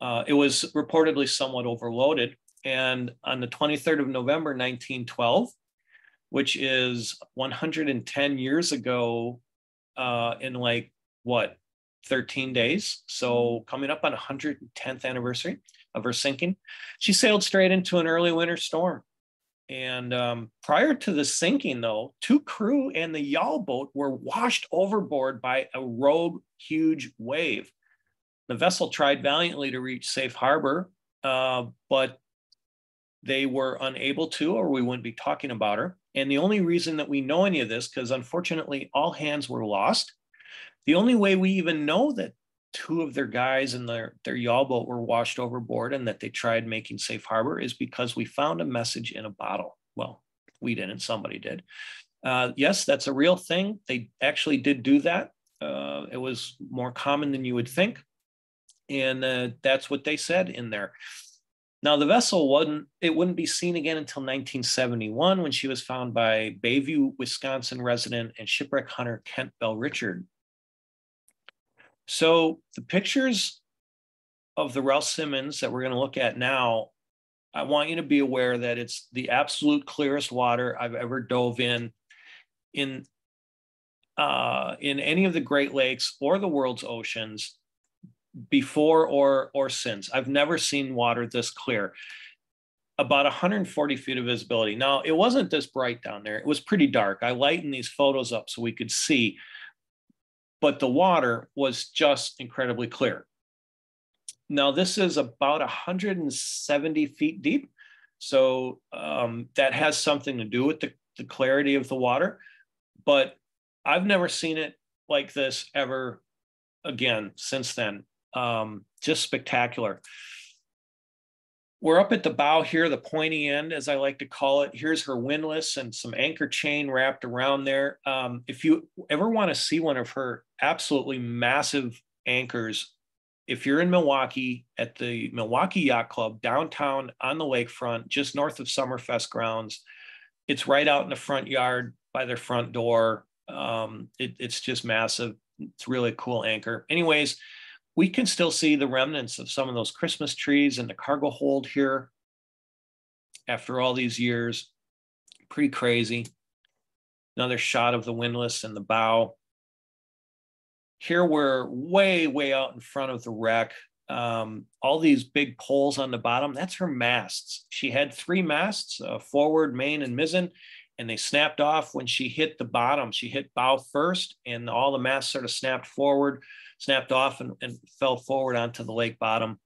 Uh, it was reportedly somewhat overloaded. And on the 23rd of November, 1912, which is 110 years ago, uh, in like what, 13 days? So coming up on 110th anniversary of her sinking, she sailed straight into an early winter storm and um, prior to the sinking, though, two crew and the yawl boat were washed overboard by a rogue, huge wave. The vessel tried valiantly to reach safe harbor, uh, but they were unable to, or we wouldn't be talking about her. And the only reason that we know any of this, because unfortunately all hands were lost, the only way we even know that two of their guys in their, their yawl boat were washed overboard and that they tried making safe harbor is because we found a message in a bottle. Well, we didn't, somebody did. Uh, yes, that's a real thing. They actually did do that. Uh, it was more common than you would think. And uh, that's what they said in there. Now the vessel wasn't, it wouldn't be seen again until 1971 when she was found by Bayview, Wisconsin resident and shipwreck hunter Kent Bellrichard. So the pictures of the Rouse Simmons that we're going to look at now, I want you to be aware that it's the absolute clearest water I've ever dove in in uh, in any of the Great Lakes or the world's oceans before or or since. I've never seen water this clear. About 140 feet of visibility. Now, it wasn't this bright down there. It was pretty dark. I lightened these photos up so we could see, but the water was just incredibly clear. Now, this is about 170 feet deep. So um, that has something to do with the, the clarity of the water. But I've never seen it like this ever again since then um, just spectacular. We're up at the bow here, the pointy end, as I like to call it. Here's her windlass and some anchor chain wrapped around there. Um, if you ever want to see one of her absolutely massive anchors, if you're in Milwaukee at the Milwaukee Yacht Club downtown on the lakefront, just north of Summerfest grounds, it's right out in the front yard by their front door. Um, it, it's just massive. It's really a cool anchor. Anyways, we can still see the remnants of some of those Christmas trees in the cargo hold here after all these years. Pretty crazy. Another shot of the windlass and the bow. Here we're way, way out in front of the wreck. Um, all these big poles on the bottom, that's her masts. She had three masts, uh, forward, main, and mizzen, and they snapped off when she hit the bottom. She hit bow first, and all the masts sort of snapped forward snapped off and, and fell forward onto the lake bottom.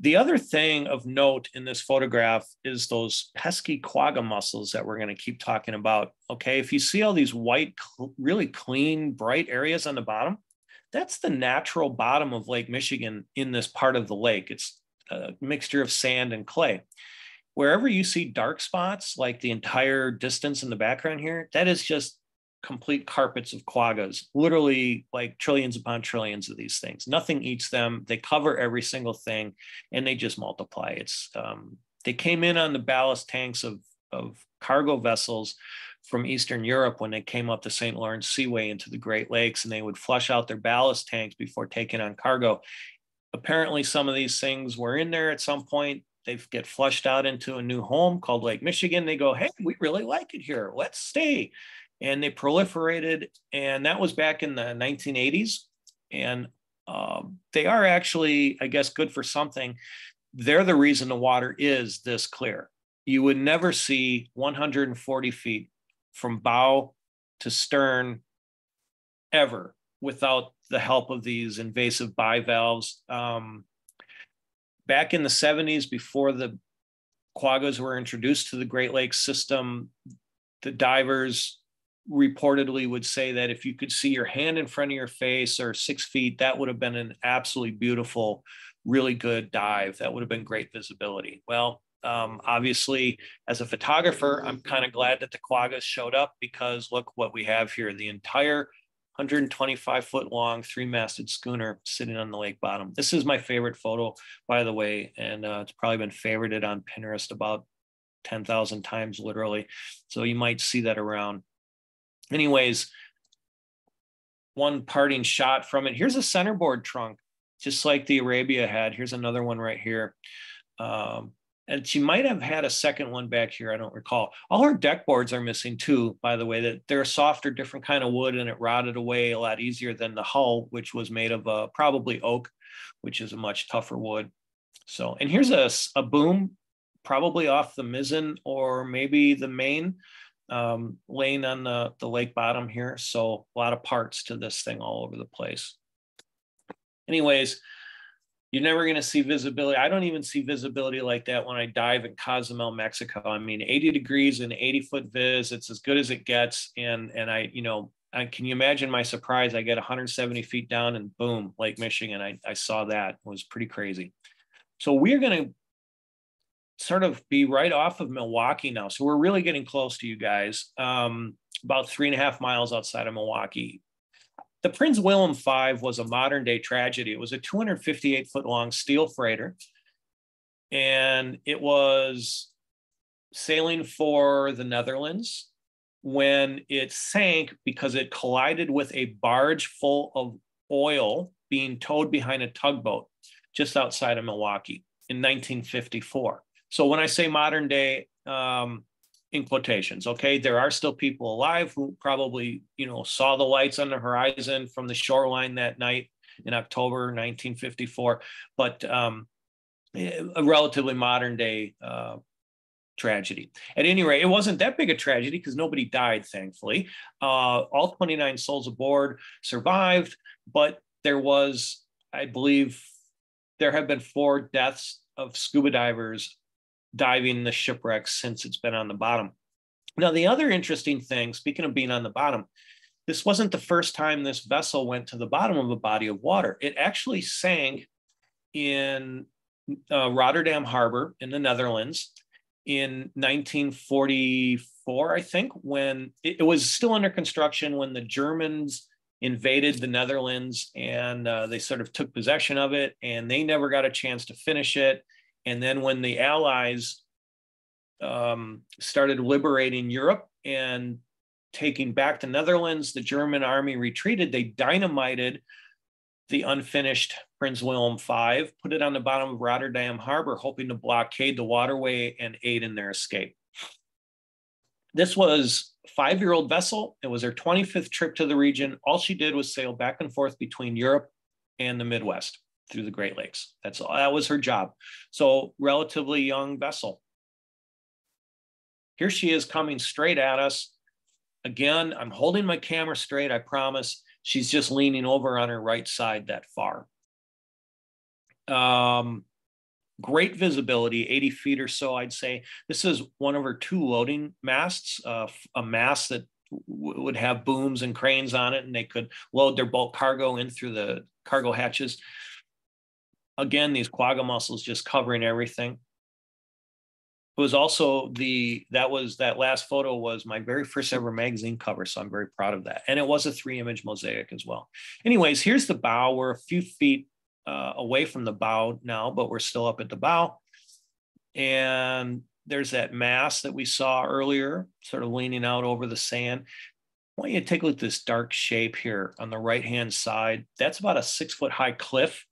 The other thing of note in this photograph is those pesky quagga mussels that we're going to keep talking about. Okay, if you see all these white, really clean, bright areas on the bottom, that's the natural bottom of Lake Michigan in this part of the lake. It's a mixture of sand and clay. Wherever you see dark spots, like the entire distance in the background here, that is just complete carpets of quaggas, literally like trillions upon trillions of these things. Nothing eats them. They cover every single thing and they just multiply. It's um, they came in on the ballast tanks of, of cargo vessels from Eastern Europe when they came up the St. Lawrence Seaway into the Great Lakes and they would flush out their ballast tanks before taking on cargo. Apparently, some of these things were in there at some point. They get flushed out into a new home called Lake Michigan. They go, hey, we really like it here. Let's stay and they proliferated. And that was back in the 1980s. And um, they are actually, I guess, good for something. They're the reason the water is this clear. You would never see 140 feet from bow to stern ever without the help of these invasive bivalves. Um, back in the 70s, before the quaggas were introduced to the Great Lakes system, the divers reportedly would say that if you could see your hand in front of your face or six feet, that would have been an absolutely beautiful, really good dive. That would have been great visibility. Well, um, obviously, as a photographer, I'm kind of glad that the quaggas showed up because look what we have here the entire 125 foot long three masted schooner sitting on the lake bottom. This is my favorite photo, by the way, and uh, it's probably been favorited on Pinterest about 10,000 times literally. So you might see that around anyways, one parting shot from it. Here's a centerboard trunk, just like the Arabia had. Here's another one right here. Um, and she might have had a second one back here. I don't recall. All her deck boards are missing too, by the way. That they're a softer, different kind of wood, and it rotted away a lot easier than the hull, which was made of uh, probably oak, which is a much tougher wood. So, and here's a, a boom, probably off the mizzen or maybe the main um, laying on the, the lake bottom here. So a lot of parts to this thing all over the place. Anyways, you're never going to see visibility. I don't even see visibility like that when I dive in Cozumel, Mexico. I mean, 80 degrees and 80 foot vis, it's as good as it gets. And, and I, you know, I, can you imagine my surprise? I get 170 feet down and boom, Lake Michigan. I, I saw that it was pretty crazy. So we're going to sort of be right off of Milwaukee now. So we're really getting close to you guys, um, about three and a half miles outside of Milwaukee. The Prince Willem V was a modern day tragedy. It was a 258 foot long steel freighter. and it was sailing for the Netherlands when it sank because it collided with a barge full of oil being towed behind a tugboat just outside of Milwaukee in 1954. So when I say modern day, um, in quotations, okay, there are still people alive who probably, you know, saw the lights on the horizon from the shoreline that night in October 1954, but um, a relatively modern day uh, tragedy. At any rate, it wasn't that big a tragedy because nobody died, thankfully. Uh, all 29 souls aboard survived, but there was, I believe, there have been four deaths of scuba divers diving the shipwreck since it's been on the bottom. Now, the other interesting thing, speaking of being on the bottom, this wasn't the first time this vessel went to the bottom of a body of water. It actually sank in uh, Rotterdam Harbor in the Netherlands in 1944, I think, when it, it, was still under construction when the Germans invaded the Netherlands and uh, they sort of took possession of it and they never got a chance to finish it. And then when the Allies um, started liberating Europe and taking back the Netherlands, the German army retreated, they dynamited the unfinished Prince Wilhelm V, put it on the bottom of Rotterdam Harbor, hoping to blockade the waterway and aid in their escape. This was a five-year-old vessel. It was her 25th trip to the region. All she did was sail back and forth between Europe and the Midwest through the Great Lakes. That's all. That was her job. So relatively young vessel. Here she is coming straight at us. Again, I'm holding my camera straight, I promise. She's just leaning over on her right side that far. Um, great visibility, 80 feet or so, I'd say. This is one of her two loading masts, uh, a mast that would have booms and cranes on it, and they could load their bulk cargo in through the cargo hatches. Again, these quagga mussels just covering everything. It was also the that was that last photo was my very first ever magazine cover, so I'm very proud of that. And it was a three image mosaic as well. Anyways, here's the bow. We're a few feet uh, away from the bow now, but we're still up at the bow. And there's that mass that we saw earlier, sort of leaning out over the sand. I want you to take a look at this dark shape here on the right hand side. That's about a six foot high cliff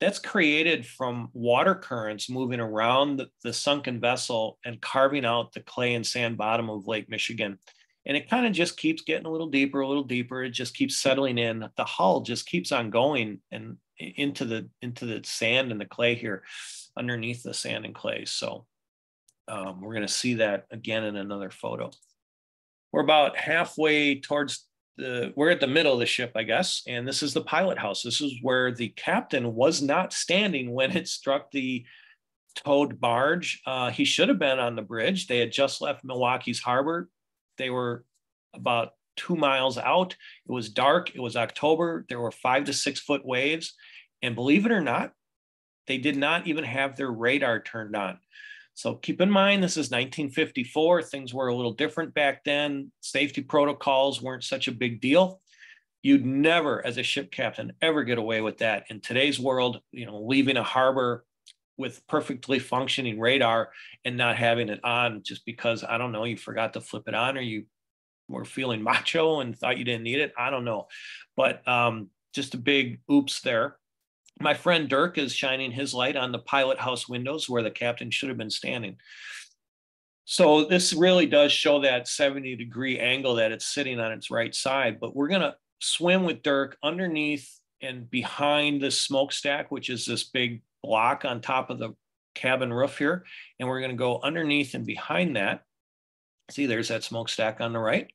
that's created from water currents moving around the, the, sunken vessel and carving out the clay and sand bottom of Lake Michigan. And it kind of just keeps getting a little deeper, a little deeper. It just keeps settling in. The hull just keeps on going and into the into the sand and the clay here, underneath the sand and clay. So um, we're going to see that again in another photo. We're about halfway towards the we're at the middle of the ship, I guess, and this is the pilot house. This is where the captain was not standing when it struck the towed barge. Uh, he should have been on the bridge. They had just left Milwaukee's harbor. They were about two miles out. It was dark. It was October. There were five to six foot waves. And believe it or not, they did not even have their radar turned on. So keep in mind, this is 1954. Things were a little different back then. Safety protocols weren't such a big deal. You'd never, as a ship captain, ever get away with that. In today's world, you know, leaving a harbor with perfectly functioning radar and not having it on just because, I don't know, you forgot to flip it on or you were feeling *laughs* macho and thought you didn't need it. I don't know. But um, just a big oops there my friend Dirk is shining his light on the pilot house windows where the captain should have been standing. So this really does show that 70 degree angle that it's sitting on its right side, but we're gonna swim with Dirk underneath and behind the smokestack, which is this big block on top of the cabin roof here. And we're gonna go underneath and behind that. See, there's that smokestack on the right.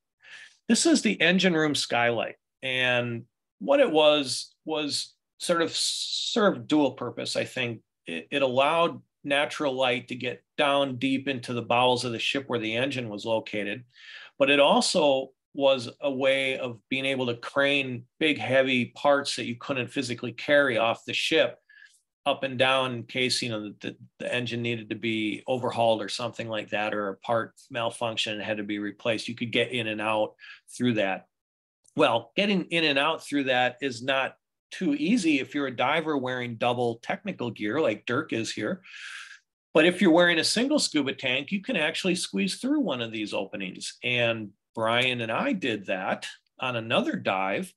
This is the engine room skylight. And what it was, was sort of served dual purpose, I think. It, it, allowed natural light to get down deep into the bowels of the ship where the engine was located, but it also was a way of being able to crane big, heavy parts that you couldn't physically carry off the ship up and down in case you know the, the engine needed to be overhauled or something like that or a part malfunction had to be replaced you could get in and out through that well getting in and out through that is not too easy if you're a diver wearing double technical gear like Dirk is here. But if you're wearing a single scuba tank, you can actually squeeze through one of these openings. And Brian and I did that on another dive.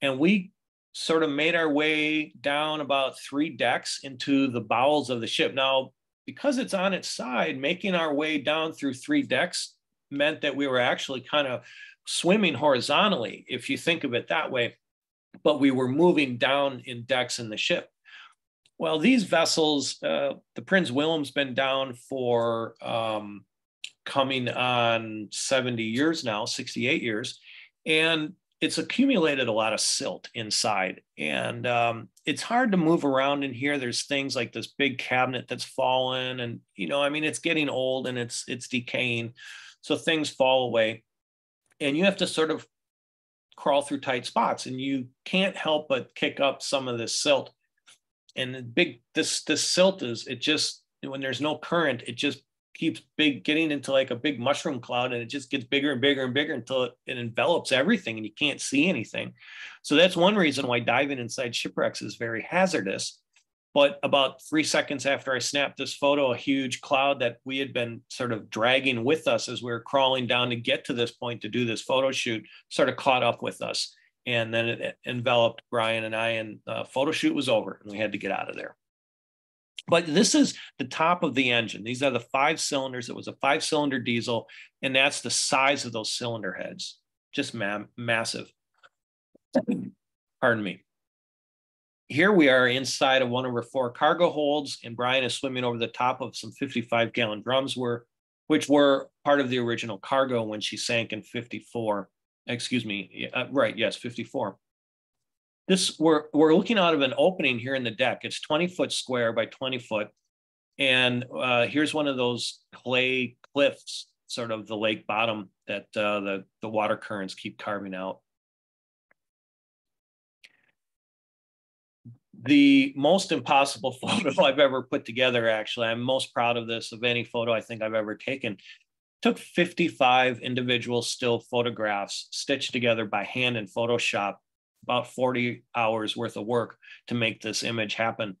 And we sort of made our way down about three decks into the bowels of the ship. Now, because it's on its side, making our way down through three decks meant that we were actually kind of swimming horizontally, if you think of it that way, but we were moving down in decks in the ship. Well, these vessels, uh, the Prins Willem's been down for um, coming on 70 years now, 68 years, and it's accumulated a lot of silt inside. And um, it's hard to move around in here. There's things like this big cabinet that's fallen, and you know, I mean, it's getting old and it's it's decaying, so things fall away, and you have to sort of crawl through tight spots, and you can't help but kick up some of this silt. And the big this this silt is it just when there's no current it just keeps big getting into like a big mushroom cloud and it just gets bigger and bigger and bigger until it, it envelops everything and you can't see anything. So that's one reason why diving inside shipwrecks is very hazardous but about three seconds after i snapped this photo a huge cloud that we had been sort of dragging with us as we were crawling down to get to this point to do this photo shoot sort of caught up with us and then it enveloped Brian and I, and the photo shoot was over, and we had to get out of there. But this is the top of the engine. These are the five cylinders. It was a five cylinder diesel, and that's the size of those cylinder heads, just ma- massive. Pardon me. Here we are inside of one of our four cargo holds, and Brian is swimming over the top of some 55 gallon drums, were, which were part of the original cargo when she sank in 54 excuse me, uh, right, yes, 54. This, we're, we're looking out of an opening here in the deck. It's 20 foot square by 20 foot. And uh, here's one of those clay cliffs, sort of the lake bottom that uh, the, the water currents keep carving out. The most impossible *laughs* photo I've ever put together, actually, I'm most proud of this of any photo I think I've ever taken, took 55 individual still photographs stitched together by hand in Photoshop, about 40 hours worth of work to make this image happen.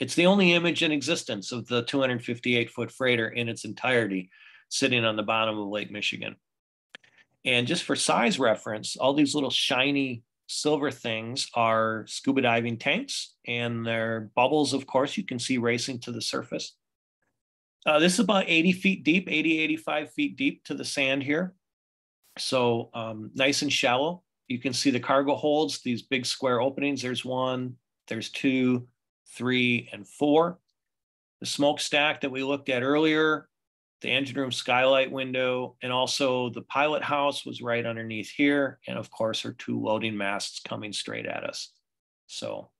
It's the only image in existence of the 258 foot freighter in its entirety sitting on the bottom of Lake Michigan. And just for size reference, all these little shiny silver things are scuba diving tanks and they're bubbles, of course, you can see racing to the surface. Uh, this is about 80 feet deep, 80, 85 feet deep to the sand here. So um, nice and shallow. You can see the cargo holds, these big square openings. There's one, there's two, three, and four. The smokestack that we looked at earlier, the engine room skylight window, and also the pilot house was right underneath here. And of course, our two loading masts coming straight at us. So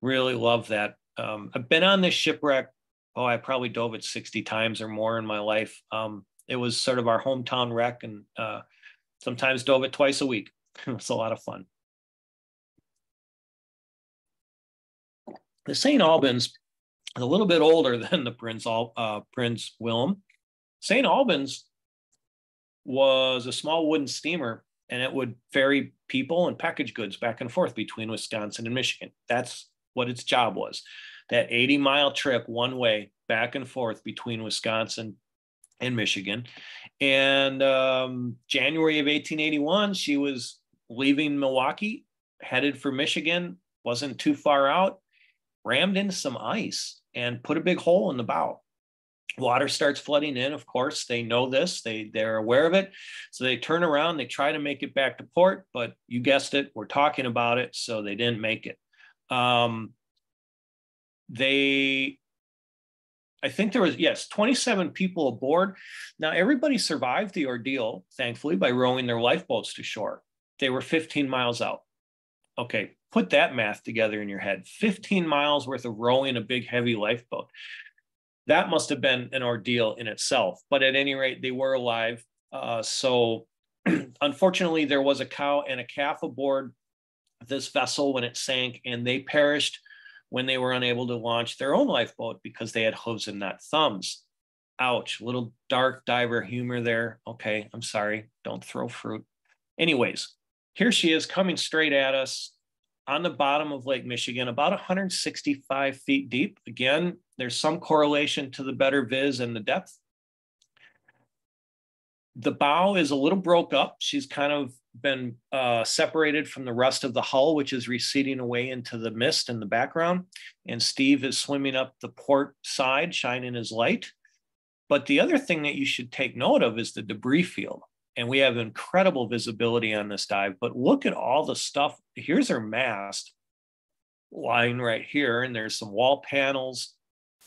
really love that. Um, I've been on this shipwreck oh, I probably dove it 60 times or more in my life. Um, it was sort of our hometown wreck and uh, sometimes dove it twice a week. *laughs* it was a lot of fun. The St. Albans is a little bit older *laughs* than the Prince, uh, Prins Willem. St. Albans was a small wooden steamer and it would ferry people and package goods back and forth between Wisconsin and Michigan. That's what its job was that 80 mile trip one way back and forth between Wisconsin and Michigan. And um, January of 1881, she was leaving Milwaukee, headed for Michigan, wasn't too far out, rammed into some ice and put a big hole in the bow. Water starts flooding in, of course. They know this, they, they're aware of it. So they turn around, they try to make it back to port, but you guessed it, we're talking about it. So they didn't make it. Um, they I think there was, yes, 27 people aboard. Now, everybody survived the ordeal, thankfully, by rowing their lifeboats to shore. They were 15 miles out. Okay, put that math together in your head 15 miles worth of rowing a big, heavy lifeboat. That must have been an ordeal in itself. But at any rate, they were alive. Uh, so, *clears throat* unfortunately, there was a cow and a calf aboard this vessel when it sank, and they perished when they were unable to launch their own lifeboat because they had hooves and not thumbs. Ouch, little dark diver humor there. Okay, I'm sorry. Don't throw fruit. Anyways, here she is coming straight at us. On the bottom of Lake Michigan, about 165 feet deep. Again, there's some correlation to the better viz and the depth. The bow is a little broke up. She's kind of been uh, separated from the rest of the hull, which is receding away into the mist in the background. And Steve is swimming up the port side, shining his light. But the other thing that you should take note of is the debris field and we have incredible visibility on this dive. But look at all the stuff. Here's her mast lying right here, and there's some wall panels,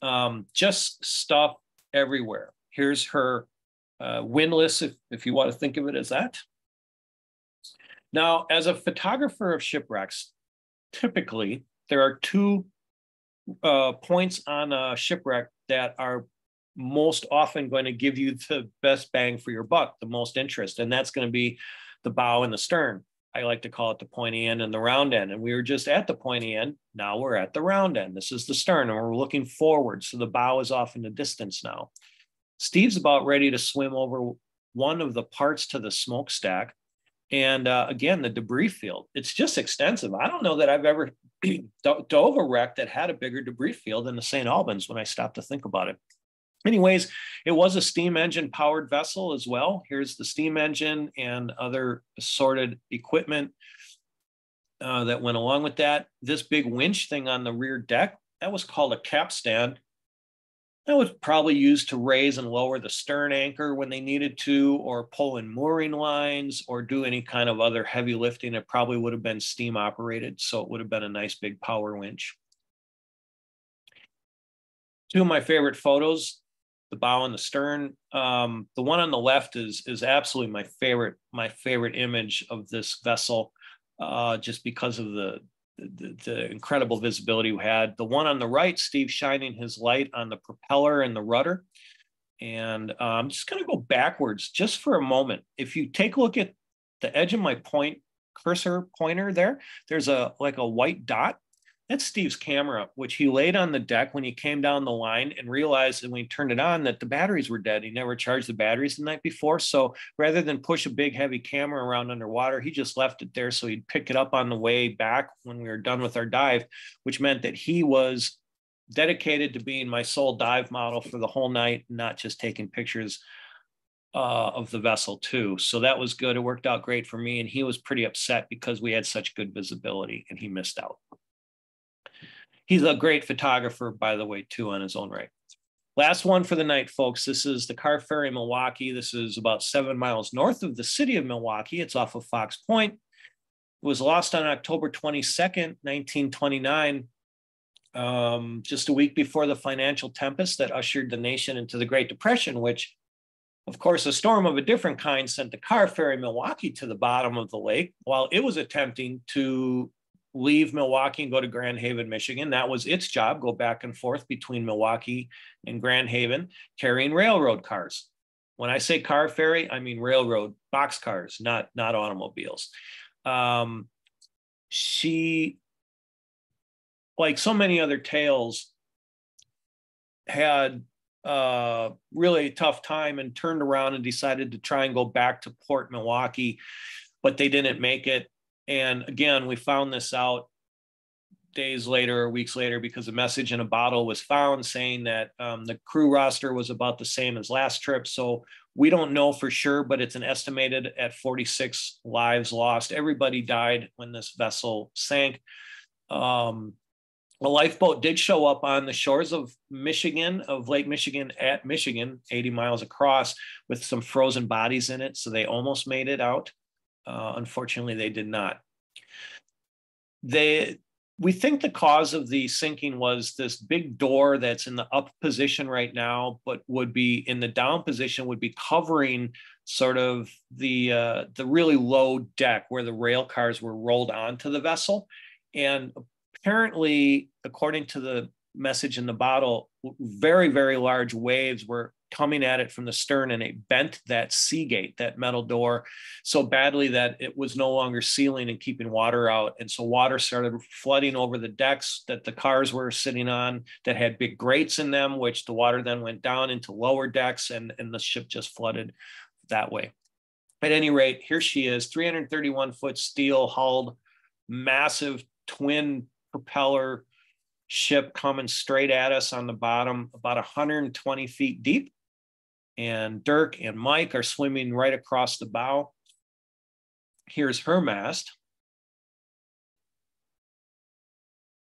um, just stuff everywhere. Here's her uh, windlass, if, if you want to think of it as that. Now, as a photographer of shipwrecks, typically there are two uh, points on a shipwreck that are most often going to give you the best bang for your buck, the most interest. And that's going to be the bow and the stern. I like to call it the pointy end and the round end. And we were just at the pointy end. Now we're at the round end. This is the stern, and we're looking forward. So the bow is off in the distance now. Steve's about ready to swim over one of the parts to the smokestack. And uh, again, the debris field, it's just extensive. I don't know that I've ever *clears throat* dove a wreck that had a bigger debris field than the St. Albans when I stopped to think about it. Anyways, it was a steam engine powered vessel as well. Here's the steam engine and other assorted equipment uh, that went along with that. This big winch thing on the rear deck, that was called a capstan. That was probably used to raise and lower the stern anchor when they needed to, or pull in mooring lines, or do any kind of other heavy lifting. It probably would have been steam operated, so it would have been a nice big power winch. Two of my favorite photos the bow and the stern. Um, the one on the left is is absolutely my favorite my favorite image of this vessel, uh, just because of the, the, the incredible visibility we had. The one on the right, Steve shining his light on the propeller and the rudder. And uh, I'm just going to go backwards just for a moment. If you take a look at the edge of my point cursor pointer there, there's a like a white dot that's Steve's camera, which he laid on the deck when he came down the line and realized when he turned it on that the batteries were dead. He never charged the batteries the night before. So rather than push a big heavy camera around underwater, he just left it there so he'd pick it up on the way back when we were done with our dive, which meant that he was dedicated to being my sole dive model for the whole night, not just taking pictures uh, of the vessel too. So that was good. It worked out great for me. And he was pretty upset because we had such good visibility and he missed out. He's a great photographer, by the way, too, on his own right. Last one for the night, folks. This is the Car Ferry Milwaukee. This is about seven miles north of the city of Milwaukee. It's off of Fox Point. It was lost on October 22nd, 1929, um, just a week before the financial tempest that ushered the nation into the Great Depression, which, of course, a storm of a different kind sent the Car Ferry Milwaukee to the bottom of the lake while it was attempting to leave Milwaukee and go to Grand Haven, Michigan. That was its job, go back and forth between Milwaukee and Grand Haven, carrying railroad cars. When I say car ferry, I mean railroad box cars, not, not automobiles. Um, she, like so many other tales, had uh, really tough time and turned around and decided to try and go back to Port Milwaukee, but they didn't make it. And again, we found this out days later or weeks later because a message in a bottle was found saying that um, the crew roster was about the same as last trip. So we don't know for sure, but it's an estimated at 46 lives lost. Everybody died when this vessel sank. Um, a lifeboat did show up on the shores of Michigan, of Lake Michigan at Michigan, 80 miles across, with some frozen bodies in it. So they almost made it out. Uh, unfortunately, they did not. They, we think the cause of the sinking was this big door that's in the up position right now, but would be in the down position, would be covering sort of the uh, the really low deck where the rail cars were rolled onto the vessel. And apparently, according to the message in the bottle, very, very large waves were coming at it from the stern and it bent that sea gate, that metal door, so badly that it was no longer sealing and keeping water out. And so water started flooding over the decks that the cars were sitting on that had big grates in them, which the water then went down into lower decks and, and the ship just flooded that way. At any rate, here she is 331 foot steel hulled, massive twin propeller ship coming straight at us on the bottom, about 120 feet deep. And Dirk and Mike are swimming right across the bow. Here's her mast.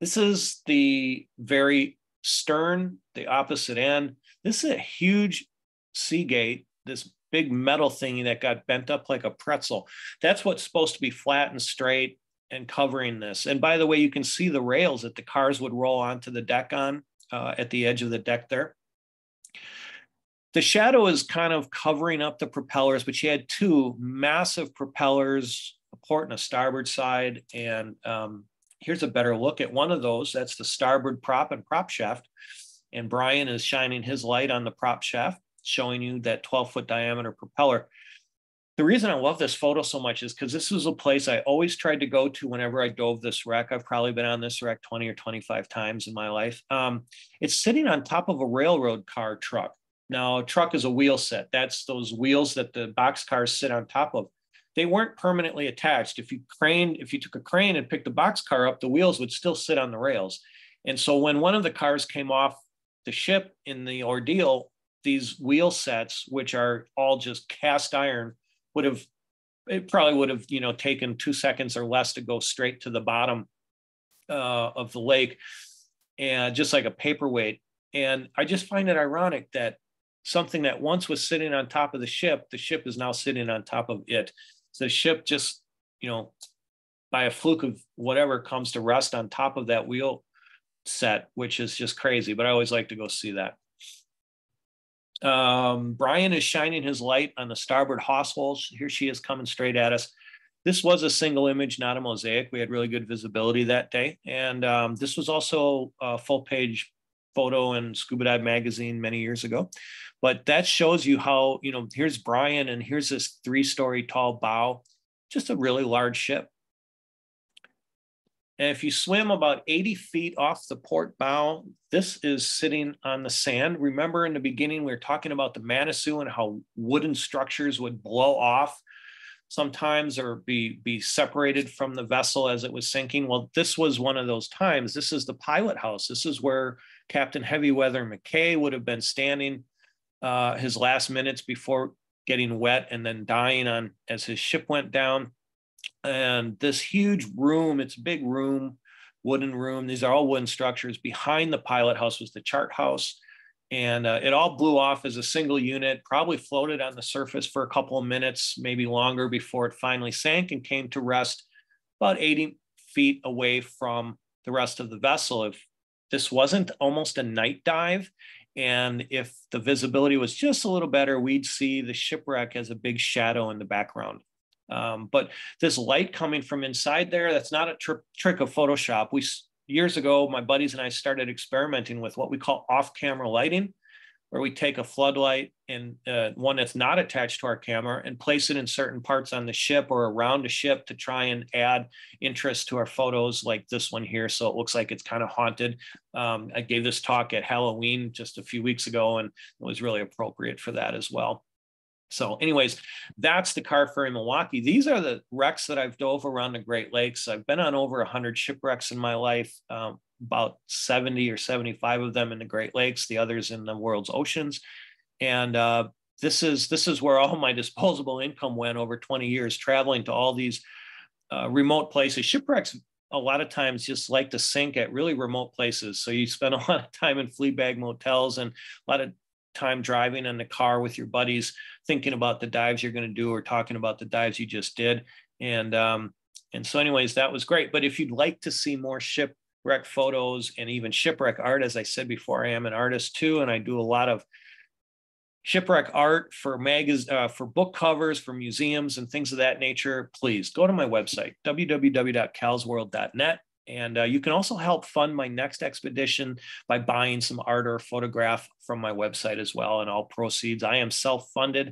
This is the very stern, the opposite end. This is a huge sea gate, this big metal thingy that got bent up like a pretzel. That's what's supposed to be flat and straight and covering this. And by the way, you can see the rails that the cars would roll onto the deck on uh, at the edge of the deck there. The shadow is kind of covering up the propellers, but you had two massive propellers, a port and a starboard side. And um, here's a better look at one of those. That's the starboard prop and prop shaft. And Brian is shining his light on the prop shaft, showing you that 12 foot diameter propeller the reason I love this photo so much is because this was a place I always tried to go to whenever I dove this wreck. I've probably been on this wreck 20 or 25 times in my life. Um, it's sitting on top of a railroad car truck. Now, a truck is a wheel set. That's those wheels that the box cars sit on top of. They weren't permanently attached. If you craned, if you took a crane and picked the box car up, the wheels would still sit on the rails. And so when one of the cars came off the ship in the ordeal, these wheel sets, which are all just cast iron, would have it probably would have you know taken two seconds or less to go straight to the bottom uh, of the lake and just like a paperweight and i just find it ironic that something that once was sitting on top of the ship the ship is now sitting on top of it so the ship just you know by a fluke of whatever comes to rest on top of that wheel set which is just crazy but i always like to go see that um, Brian is shining his light on the starboard hawse holes. Here she is coming straight at us. This was a single image, not a mosaic. We had really good visibility that day. And um, this was also a full page photo in Scuba Dive magazine many years ago. But that shows you how, you know, here's Brian and here's this three story tall bow, just a really large ship. And if you swim about 80 feet off the port bow, this is sitting on the sand. Remember in the beginning, we were talking about the Manitou and how wooden structures would blow off sometimes or be, be separated from the vessel as it was sinking. Well, this was one of those times. This is the pilot house. This is where Captain Heavy Weather McKay would have been standing uh, his last minutes before getting wet and then dying on as his ship went down and this huge room it's a big room wooden room these are all wooden structures behind the pilot house was the chart house and uh, it all blew off as a single unit probably floated on the surface for a couple of minutes maybe longer before it finally sank and came to rest about 80 feet away from the rest of the vessel if this wasn't almost a night dive and if the visibility was just a little better we'd see the shipwreck as a big shadow in the background um, but this light coming from inside there, that's not a tr- trick of Photoshop. We years ago, my buddies and I started experimenting with what we call off-camera lighting, where we take a floodlight and uh, one that's not attached to our camera and place it in certain parts on the ship or around a ship to try and add interest to our photos, like this one here. So it looks like it's kind of haunted. Um, I gave this talk at Halloween just a few weeks ago, and it was really appropriate for that as well. So, anyways, that's the car ferry Milwaukee. These are the wrecks that I've dove around the Great Lakes. I've been on over 100 shipwrecks in my life, um, about 70 or 75 of them in the Great Lakes, the others in the world's oceans. And uh, this is this is where all *laughs* my disposable income went over 20 years, traveling to all these uh, remote places. Shipwrecks a lot of times just like to sink at really remote places. So you spend *laughs* a lot of time in flea bag motels and a lot of time driving in the car with your buddies, thinking about the dives you're going to do or talking about the dives you just did. And um, and so, anyways, that was great. But if you'd like to see more shipwreck photos and even shipwreck art, as I said before, I am an artist too, and I do a lot of shipwreck art for magaz- uh, for book covers for museums and things of that nature please go to my website www.calsworld.net and uh, you can also help fund my next expedition by buying some art or photograph from my website as well. And all proceeds, I am self funded.